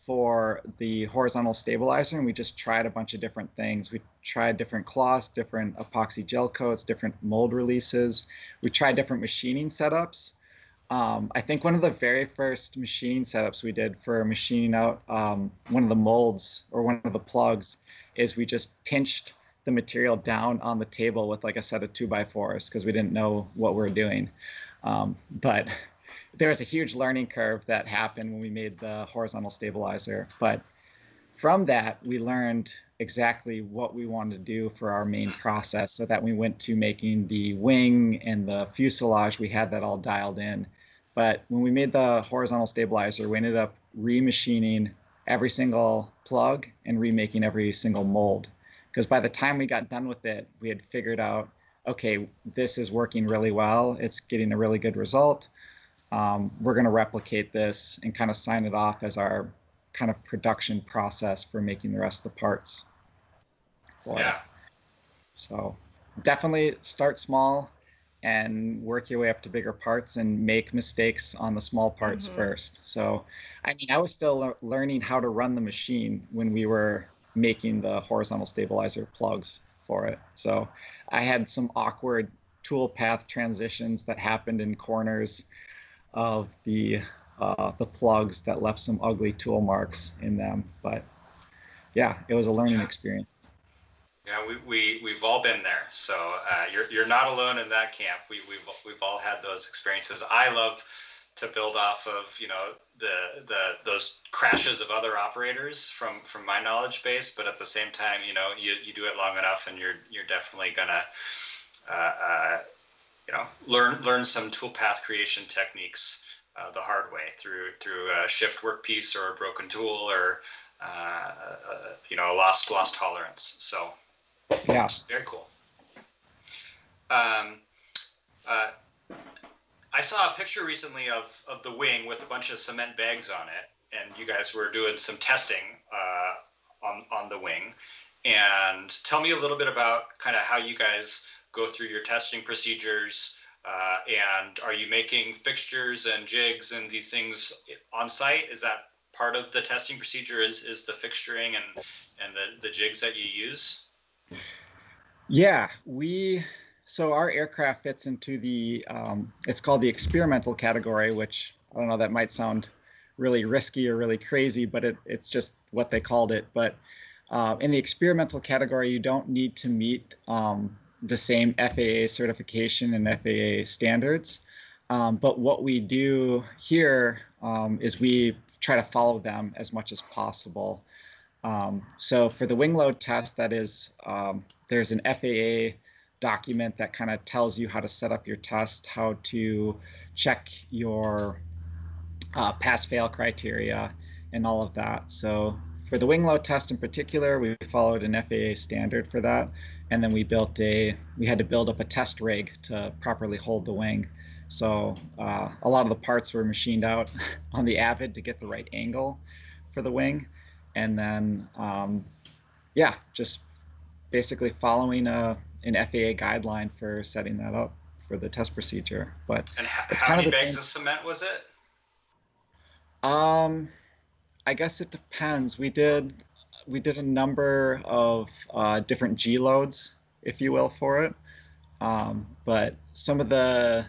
for the horizontal stabilizer and we just tried a bunch of different things. We tried different cloths, different epoxy gel coats, different mold releases. We tried different machining setups. Um, I think one of the very first machining setups we did for machining out um, one of the molds or one of the plugs is we just pinched the material down on the table with like a set of two by fours because we didn't know what we were doing. Um, but there was a huge learning curve that happened when we made the horizontal stabilizer. But from that, we learned exactly what we wanted to do for our main process so that we went to making the wing and the fuselage, we had that all dialed in. But when we made the horizontal stabilizer, we ended up remachining every single plug and remaking every single mold. Because by the time we got done with it, we had figured out okay, this is working really well, it's getting a really good result. Um, we're going to replicate this and kind of sign it off as our kind of production process for making the rest of the parts. for it. Yeah. So definitely start small and work your way up to bigger parts and make mistakes on the small parts Mhm. first. So, I mean, I was still learning how to run the machine when we were making the horizontal stabilizer plugs for it. So, I had some awkward tool path transitions that happened in corners of the uh, the plugs that left some ugly tool marks in them. But yeah, it was a learning experience. Yeah, we, we, we've all been there. So uh, you're, you're not alone in that camp. We, we've, we've all had those experiences. I love to build off of, you know, the, the, those crashes of other operators from, from my knowledge base. But at the same time, you know, you, you do it long enough and you're, you're definitely gonna, uh, uh, you know, learn, learn some toolpath creation techniques uh, the hard way through, through a shift workpiece or a broken tool or, uh, uh, you know, a lost, lost tolerance. So Yeah. very cool. Um, uh, I saw a picture recently of, of the wing with a bunch of cement bags on it, and you guys were doing some testing uh, on on the wing. And tell me a little bit about kind of how you guys go through your testing procedures. Uh, and are you making fixtures and jigs and these things on site? Is that part of the testing procedure? Is is the fixturing and and the, the jigs that you use? Yeah, we so our aircraft fits into the um, it's called the experimental category, which I don't know that might sound really risky or really crazy, but it, it's just what they called it. But uh, in the experimental category, you don't need to meet um, the same FAA certification and FAA standards. Um, but what we do here um, is we try to follow them as much as possible. Um, so for the wing load test, that is, um, there's an FAA document that kind of tells you how to set up your test, how to check your uh, pass fail criteria, and all of that. So for the wing load test in particular, we followed an FAA standard for that. And then we built a, we had to build up a test rig to properly hold the wing. So uh, a lot of the parts were machined out on the Avid to get the right angle for the wing. And then, um, yeah, just basically following a, an FAA guideline for setting that up for the test procedure. But And how of many the bags same- of cement was it? Um, I guess it depends. We did we did a number of uh, different G loads, if you will, for it. Um, but some of the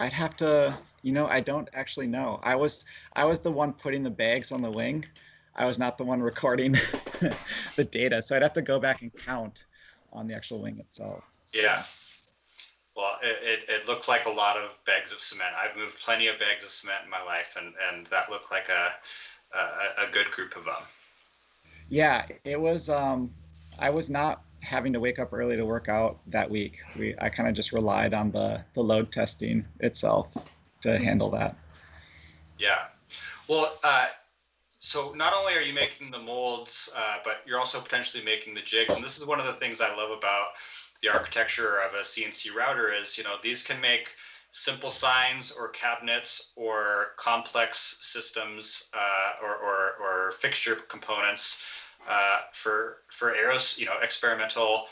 I'd have to, you know, I don't actually know. I was I was the one putting the bags on the wing. I was not the one recording the data, so I'd have to go back and count on the actual wing itself. So, Yeah. Well, it, it, it looked like a lot of bags of cement. I've moved plenty of bags of cement in my life, and, and that looked like a, a, a good group of them. Yeah, it was. Um, I was not having to wake up early to work out that week. We I kind of just relied on the the load testing itself to handle that. Yeah. Well, uh, so not only are you making the molds, uh, but you're also potentially making the jigs. And this is one of the things I love about the architecture of a CNC router is, you know, these can make simple signs or cabinets or complex systems uh, or, or, or fixture components uh, for for aeros, you know, experimental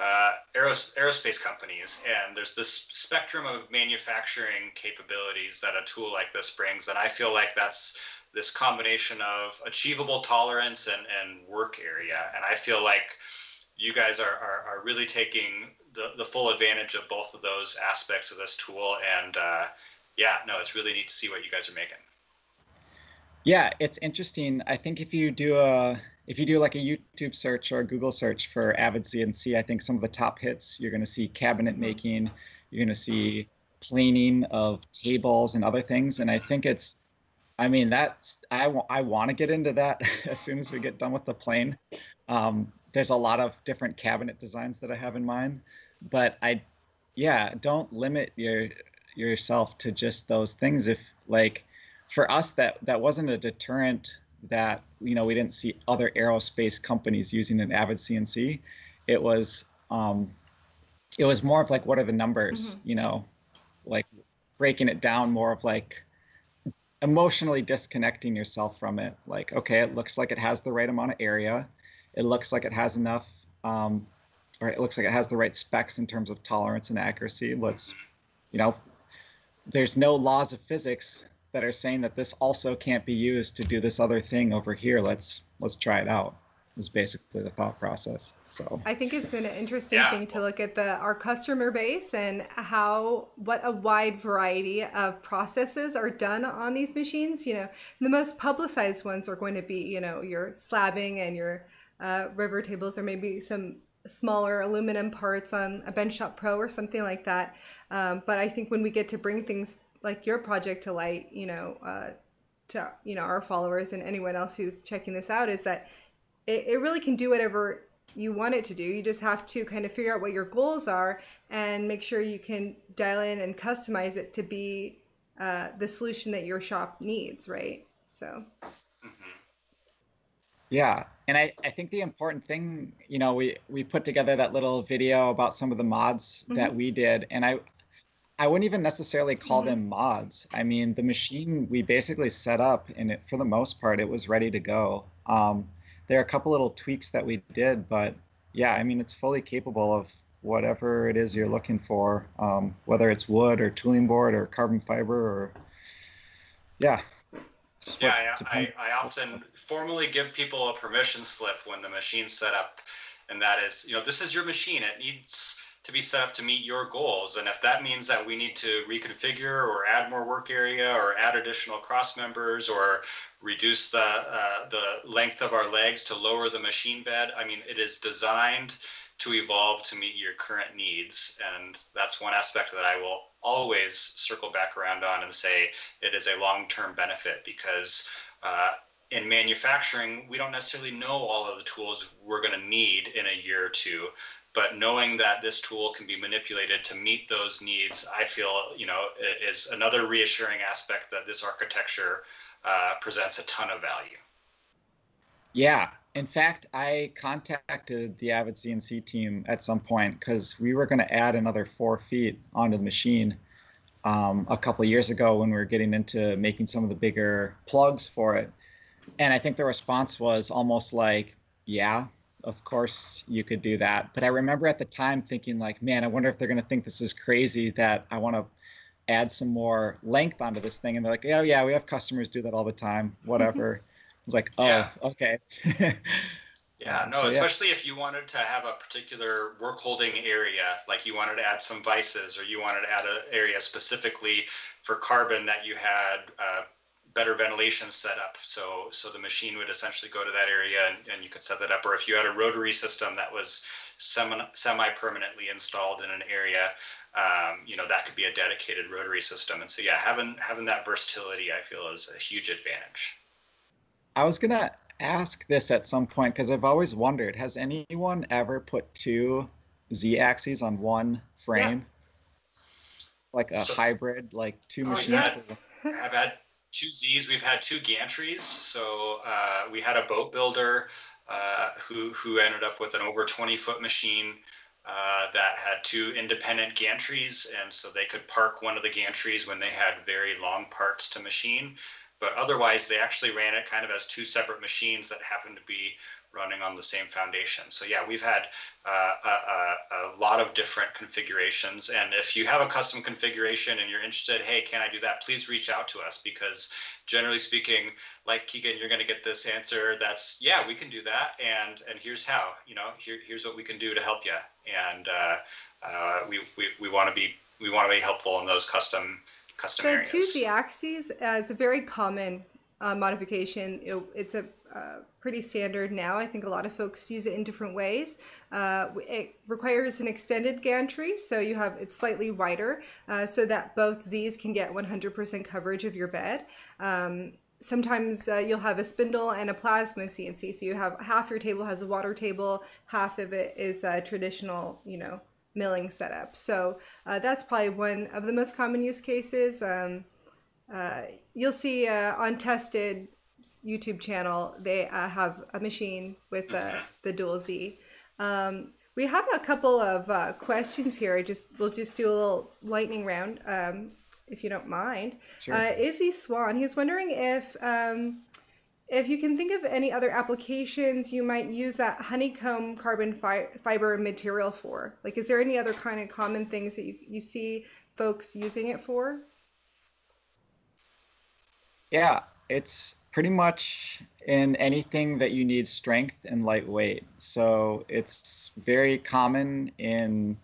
uh, aeros, aerospace companies. And there's this spectrum of manufacturing capabilities that a tool like this brings. And I feel like that's this combination of achievable tolerance and, and work area. And I feel like you guys are, are, are really taking the, the full advantage of both of those aspects of this tool. And uh, yeah, no, it's really neat to see what you guys are making. Yeah, it's interesting. I think if you do a if you do like a YouTube search or a Google search for Avid CNC, I think some of the top hits you're going to see cabinet making, you're going to see planing of tables and other things, and I think it's I mean, that's I, I want to get into that as soon as we get done with the plane. Um, there's a lot of different cabinet designs that I have in mind, but I, yeah, don't limit your yourself to just those things. If like, for us, that that wasn't a deterrent that you know we didn't see other aerospace companies using an Avid CNC. It was um, it was more of like what are the numbers, Mhm. you know, like breaking it down more of like emotionally disconnecting yourself from it. Like, okay, it looks like it has the right amount of area. It looks like it has enough, um, or it looks like it has the right specs in terms of tolerance and accuracy. Let's, you know, there's no laws of physics that are saying that this also can't be used to do this other thing over here. Let's let's try it out. Is basically the thought process. So I think it's an interesting Yeah. thing to look at the our customer base and how what a wide variety of processes are done on these machines. You know, the most publicized ones are going to be you know your slabbing and your uh, river tables, or maybe some smaller aluminum parts on a Benchtop Pro or something like that. Um, but I think when we get to bring things like your project to light, you know, uh, to you know our followers and anyone else who's checking this out, is that it, it really can do whatever you want it to do. You just have to kind of figure out what your goals are and make sure you can dial in and customize it to be uh, the solution that your shop needs, right? So, Yeah, and I, I think the important thing, you know, we we put together that little video about some of the mods that we did, and I I wouldn't even necessarily call Mhm. them mods. I mean, the machine we basically set up, and it for the most part, it was ready to go. Um, there are a couple little tweaks that we did, but yeah, I mean, it's fully capable of whatever it is you're looking for, um, whether it's wood or tooling board or carbon fiber or yeah. Yeah, I, I, I often formally give people a permission slip when the machine's set up, and that is, you know, this is your machine. It needs to be set up to meet your goals, and if that means that we need to reconfigure or add more work area or add additional cross members or reduce the uh, the length of our legs to lower the machine bed, I mean, it is designed to evolve to meet your current needs, and that's one aspect that I will always circle back around on and say it is a long-term benefit because uh, in manufacturing we don't necessarily know all of the tools we're going to need in a year or two but knowing that this tool can be manipulated to meet those needs i feel you know is another reassuring aspect that this architecture uh, presents a ton of value Yeah. In fact, I contacted the Avid CNC team at some point because we were going to add another four feet onto the machine um, a couple years ago when we were getting into making some of the bigger plugs for it. And I think the response was almost like, yeah, of course you could do that. But I remember at the time thinking, like, man, I wonder if they're going to think this is crazy that I want to add some more length onto this thing. And they're like, oh, yeah, we have customers do that all the time, whatever. I was like, oh, Yeah. okay. Yeah, no, so, yeah. especially if you wanted to have a particular work holding area, like you wanted to add some vices or you wanted to add an area specifically for carbon that you had uh, better ventilation setup. So, so the machine would essentially go to that area and, and you could set that up. Or if you had a rotary system that was semi, semi-permanently installed in an area, um, you know, that could be a dedicated rotary system. And so, yeah, having, having that versatility, I feel is a huge advantage. I was gonna ask this at some point because I've always wondered: Has anyone ever put two Z axes on one frame, like a So- hybrid, like two machines? Oh, yes. I've had two Z's. We've had two gantries. So uh, we had a boat builder uh, who who ended up with an over 20 foot machine uh, that had two independent gantries, and so they could park one of the gantries when they had very long parts to machine. But otherwise, they actually ran it kind of as two separate machines that happened to be running on the same foundation. So yeah, we've had uh, a, a, a lot of different configurations. And if you have a custom configuration and you're interested, hey, can I do that? Please reach out to us because generally speaking, like Keegan, you're going to get this answer. That's yeah, we can do that, and and here's how. You know, here here's what we can do to help you. And uh, uh, we we, we want to be we want to be helpful in those custom custom the areas. two Z axes is a very common uh, modification. It, it's a uh, pretty standard now. I think a lot of folks use it in different ways. Uh, it requires an extended gantry, so you have it's slightly wider, uh, so that both Z's can get 100% coverage of your bed. Um, sometimes uh, you'll have a spindle and a plasma CNC, so you have half your table has a water table, half of it is a traditional, you know, milling setup. So uh, that's probably one of the most common use cases. Um, uh, you'll see uh, on tested YouTube channel they uh, have a machine with the the dual Z. Um, we have a couple of uh, questions here. I just we'll just do a little lightning round, um, if you don't mind. Sure. Uh, Izzy Swan, he's wondering if um, if you can think of any other applications you might use that honeycomb carbon fi- fiber material for. Like, is there any other kind of common things that you, you see folks using it for? Yeah, it's pretty much in anything that you need strength and lightweight. So it's very common in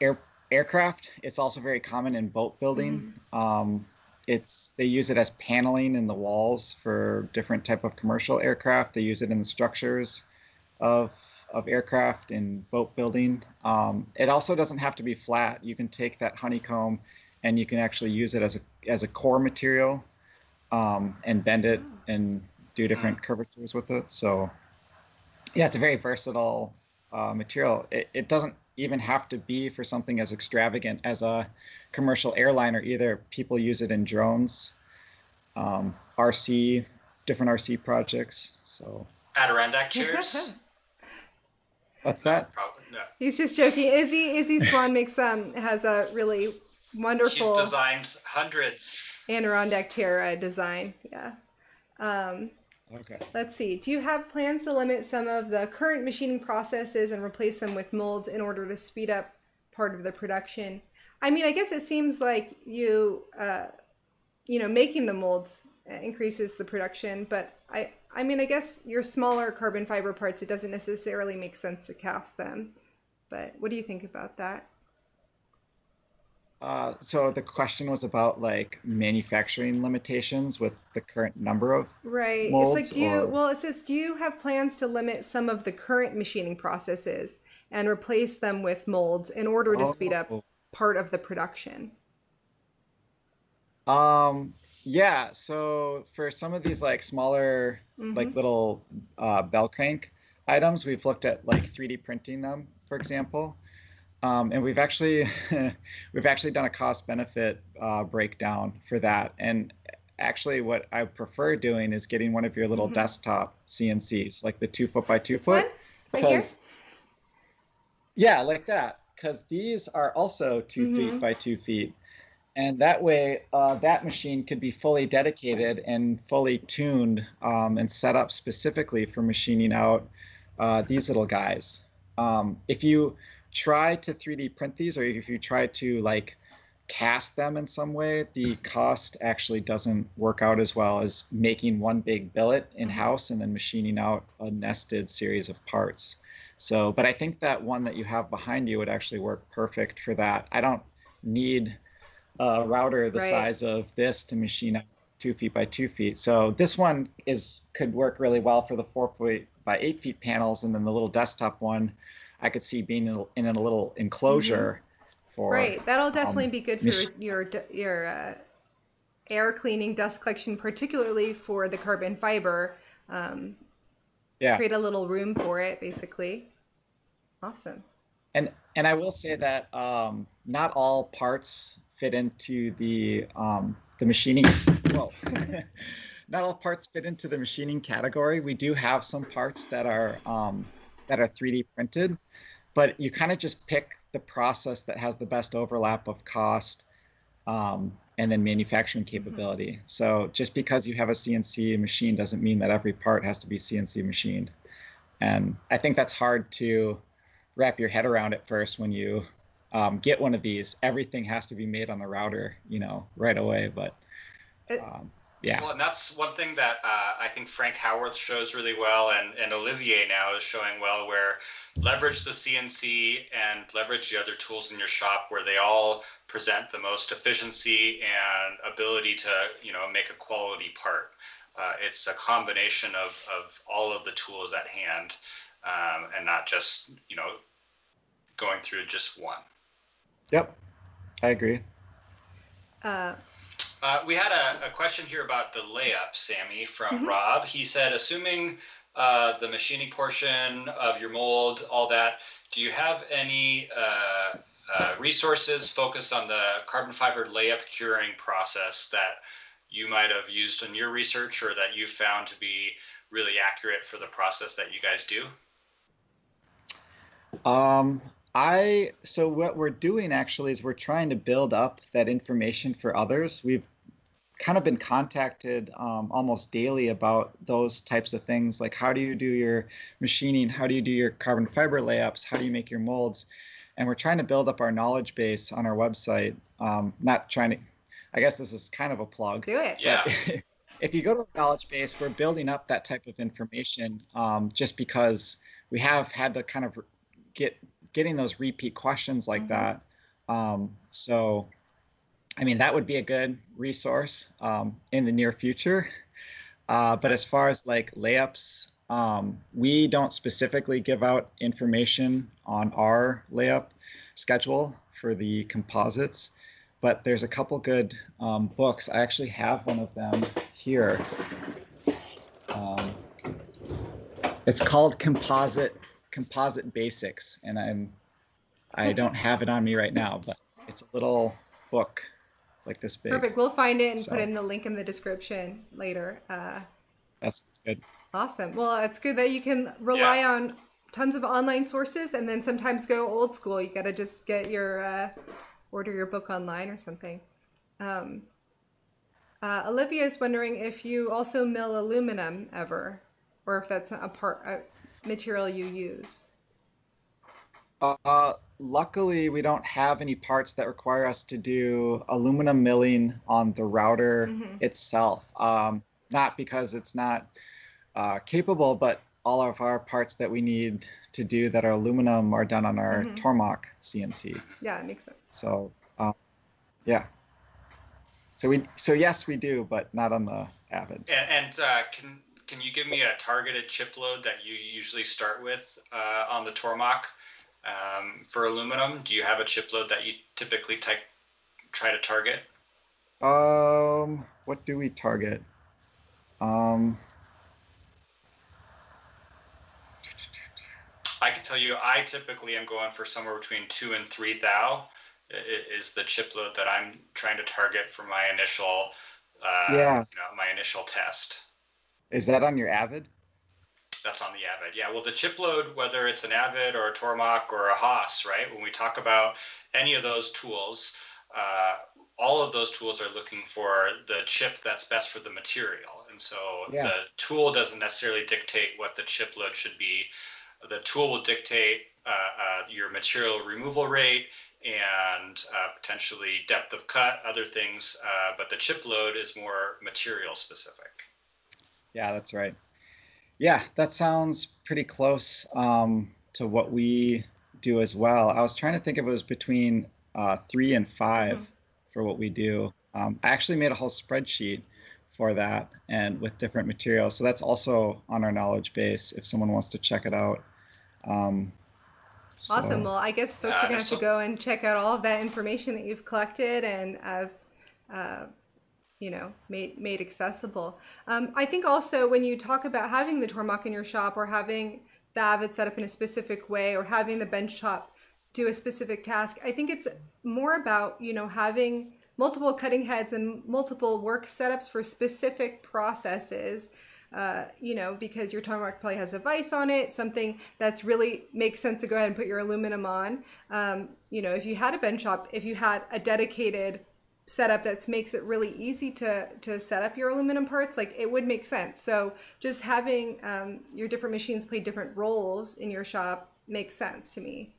air aircraft. It's also very common in boat building. Mm-hmm. Um, it's they use it as paneling in the walls for different type of commercial aircraft. They use it in the structures of of aircraft and boat building. Um, it also doesn't have to be flat. You can take that honeycomb and you can actually use it as a as a core material um, and bend it and do different curvatures with it. So yeah, it's a very versatile uh, material. It, it doesn't even have to be for something as extravagant as a commercial airliner either. People use it in drones, um, RC, different RC projects. So Adirondack chairs. What's that? Probably no. He's just joking. Izzy Izzy Swan makes um has a really wonderful. She's designed hundreds. Adirondack chair uh, design. Yeah. Um, okay. Let's see. Do you have plans to limit some of the current machining processes and replace them with molds in order to speed up part of the production? I mean, I guess it seems like you, uh, you know, making the molds increases the production, but I, I mean, I guess your smaller carbon fiber parts, it doesn't necessarily make sense to cast them. But what do you think about that? Uh, so the question was about like manufacturing limitations with the current number of right. Molds, it's like do you or... well it says do you have plans to limit some of the current machining processes and replace them with molds in order to oh. speed up oh. part of the production? Um yeah, so for some of these like smaller, mm-hmm. like little uh, bell crank items, we've looked at like 3D printing them, for example, um, and we've actually we've actually done a cost benefit uh, breakdown for that. And actually, what I prefer doing is getting one of your little mm-hmm. desktop CNCs, like the two foot by two this foot, right because yeah, like that, because these are also 2 mm-hmm. feet by two feet and that way uh, that machine could be fully dedicated and fully tuned um, and set up specifically for machining out uh, these little guys um, if you try to 3d print these or if you try to like cast them in some way the cost actually doesn't work out as well as making one big billet in house and then machining out a nested series of parts so but i think that one that you have behind you would actually work perfect for that i don't need a router the right. size of this to machine out two feet by two feet. So this one is could work really well for the four foot by eight feet panels, and then the little desktop one, I could see being in a, in a little enclosure. Mm-hmm. For, right, that'll definitely um, be good for your your uh, air cleaning, dust collection, particularly for the carbon fiber. Um, yeah, create a little room for it, basically. Awesome. And and I will say that um, not all parts fit into the um, the machining. Well, not all parts fit into the machining category. We do have some parts that are um, that are 3D printed, but you kind of just pick the process that has the best overlap of cost um, and then manufacturing mm-hmm. capability. Mm-hmm. So just because you have a CNC machine doesn't mean that every part has to be CNC machined. And I think that's hard to wrap your head around at first when you um, get one of these, everything has to be made on the router, you know, right away. But um, yeah. Well, and that's one thing that uh, I think Frank Howarth shows really well, and, and Olivier now is showing well, where leverage the CNC and leverage the other tools in your shop, where they all present the most efficiency and ability to, you know, make a quality part. Uh, it's a combination of, of all of the tools at hand, um, and not just, you know, going through just one. Yep, I agree. Uh, uh, we had a, a, question here about the layup, Sammy, from mm-hmm. Rob. He said, assuming uh, the machining portion of your mold, all that, do you have any uh, uh, resources focused on the carbon fiber layup curing process that you might have used in your research or that you found to be really accurate for the process that you guys do? Um, I so what we're doing actually is we're trying to build up that information for others. We've kind of been contacted um, almost daily about those types of things, like how do you do your machining, how do you do your carbon fiber layups, how do you make your molds, and we're trying to build up our knowledge base on our website. Um, not trying to, I guess this is kind of a plug. Do it. Yeah. if you go to a knowledge base, we're building up that type of information um, just because we have had to kind of get getting those repeat questions like mm-hmm. that. Um, so, I mean, that would be a good resource um, in the near future. Uh, but as far as like layups, um, we don't specifically give out information on our layup schedule for the composites, but there's a couple good um, books. I actually have one of them here. Um, it's called Composite Composite Basics, and I'm I don't have it on me right now, but it's a little book like this big. Perfect. We'll find it and so, put in the link in the description later. Uh, that's good. Awesome. Well, it's good that you can rely yeah. on tons of online sources and then sometimes go old school. You got to just get your uh, order your book online or something. Um, uh, Olivia is wondering if you also mill aluminum ever, or if that's a part a material you use. Uh, luckily, we don't have any parts that require us to do aluminum milling on the router mm-hmm. itself. Um, not because it's not uh, capable, but all of our parts that we need to do that are aluminum are done on our mm-hmm. Tormach CNC. Yeah, it makes sense. So, um, yeah. So we, so yes, we do, but not on the Avid. And, and uh, can can you give me a targeted chip load that you usually start with uh, on the Tormach um, for aluminum? Do you have a chip load that you typically try to target? Um, what do we target? Um, I can tell you, I typically am going for somewhere between two and three thou is the chip load that I'm trying to target for my initial, uh, yeah. you know, my initial test. Is that on your Avid? That's on the Avid. Yeah. Well, the chip load, whether it's an Avid or a Tormach or a Haas, right? When we talk about any of those tools, uh, all of those tools are looking for the chip that's best for the material. And so yeah. the tool doesn't necessarily dictate what the chip load should be the tool will dictate uh, uh, your material removal rate and uh, potentially depth of cut, other things, uh, but the chip load is more material specific. Yeah, that's right. Yeah, that sounds pretty close um, to what we do as well. I was trying to think if it was between uh, three and 5 mm-hmm. for what we do. Um, I actually made a whole spreadsheet for that and with different materials. So that's also on our knowledge base if someone wants to check it out. Um, so. Awesome. Well, I guess folks are going to have to go and check out all of that information that you've collected and have, uh, you know, made made accessible. Um, I think also when you talk about having the Tormach in your shop or having the Avid set up in a specific way or having the bench top do a specific task, I think it's more about you know having multiple cutting heads and multiple work setups for specific processes uh, you know, because your Tormach probably has a vise on it, something that's really makes sense to go ahead and put your aluminum on. Um, you know, if you had a bench shop, if you had a dedicated setup that makes it really easy to to set up your aluminum parts, like it would make sense. So just having um, your different machines play different roles in your shop makes sense to me.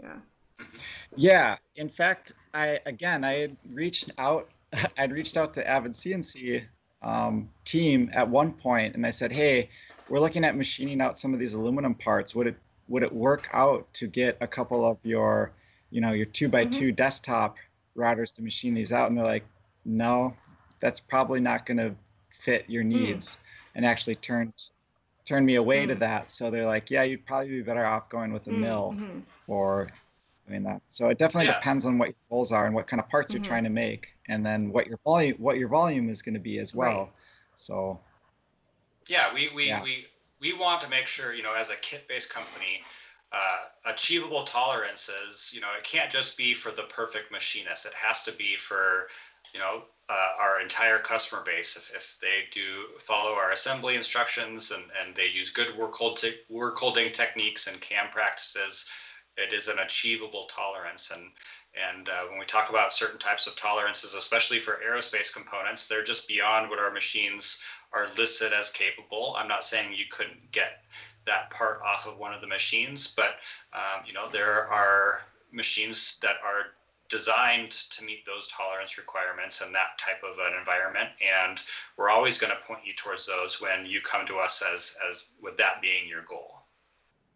Yeah. Yeah. In fact, I again I had reached out. I'd reached out to Avid CNC um, team at one point, and I said, "Hey, we're looking at machining out some of these aluminum parts. Would it would it work out to get a couple of your, you know, your two by mm-hmm. two desktop routers to machine these out?" And they're like, "No, that's probably not going to fit your hmm. needs," mm. and actually turned turned me away mm. to that. So they're like, "Yeah, you'd probably be better off going with a mm-hmm. mill or doing that." So it definitely yeah. depends on what your goals are and what kind of parts mm-hmm. you're trying to make and then what your volume what your volume is going to be as well. Right. So yeah, we we, yeah. we we want to make sure you know as a kit based company. Uh, achievable tolerances, you know, it can't just be for the perfect machinist. It has to be for, you know, uh, our entire customer base. If, if they do follow our assembly instructions and, and they use good work, hold te- work holding techniques and CAM practices, it is an achievable tolerance. And and uh, when we talk about certain types of tolerances, especially for aerospace components, they're just beyond what our machines are listed as capable. I'm not saying you couldn't get that part off of one of the machines, but um, you know there are machines that are designed to meet those tolerance requirements and that type of an environment. And we're always going to point you towards those when you come to us as as with that being your goal.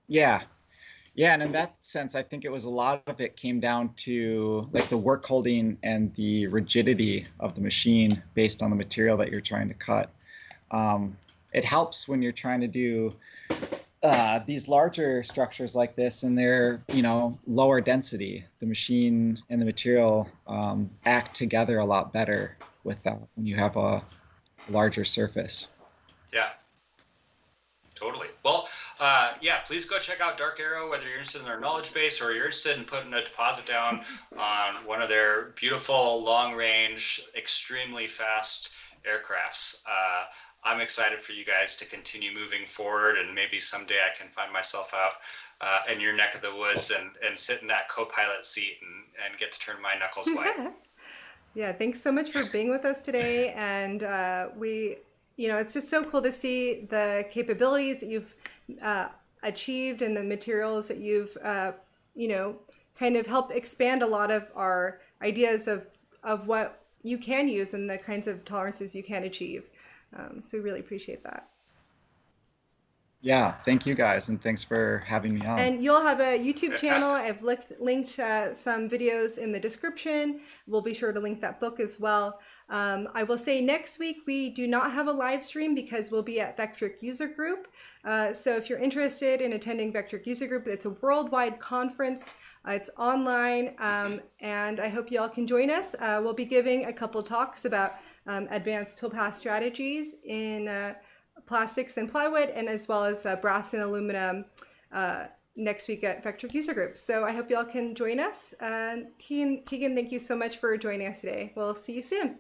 Yeah. Yeah, and in that sense, I think it was a lot of it came down to like the work holding and the rigidity of the machine based on the material that you're trying to cut. Um, it helps when you're trying to do uh, these larger structures like this and they're you know lower density the machine and the material um, act together a lot better with that when you have a larger surface. Yeah. Totally. Well uh, yeah please go check out DarkAero whether you're interested in their knowledge base or you're interested in putting a deposit down on one of their beautiful long range extremely fast aircrafts. Uh, I'm excited for you guys to continue moving forward, and maybe someday I can find myself out uh, in your neck of the woods and, and sit in that co-pilot seat and, and get to turn my knuckles white. yeah, thanks so much for being with us today, and uh, we, you know, it's just so cool to see the capabilities that you've uh, achieved and the materials that you've, uh, you know, kind of helped expand a lot of our ideas of of what you can use and the kinds of tolerances you can achieve. Um, so we really appreciate that. Yeah, thank you guys, and thanks for having me on. And you'll have a YouTube Fantastic. channel. I've linked, linked uh, some videos in the description. We'll be sure to link that book as well. Um, I will say next week we do not have a live stream because we'll be at Vectric User Group. Uh, so if you're interested in attending Vectric User Group, it's a worldwide conference. Uh, it's online, um, and I hope you all can join us. Uh, we'll be giving a couple talks about um, advanced toolpath strategies in uh, plastics and plywood, and as well as uh, brass and aluminum uh, next week at Vectric User Group. So I hope you all can join us. Keegan, Keegan, thank you so much for joining us today. We'll see you soon.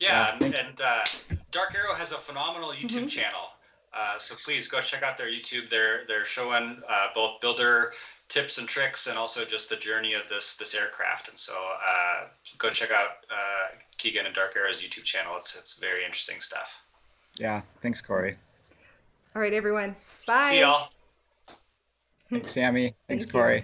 Yeah, and, and uh, DarkAero has a phenomenal YouTube mm-hmm. channel. Uh, so please go check out their YouTube. They're they're showing uh, both builder tips and tricks and also just the journey of this this aircraft. And so uh, go check out uh, Keegan and DarkAero's YouTube channel. It's it's very interesting stuff. Yeah. Thanks, Corey. All right, everyone. Bye. See y'all. Thanks, Sammy. Thanks, Thank Corey. You.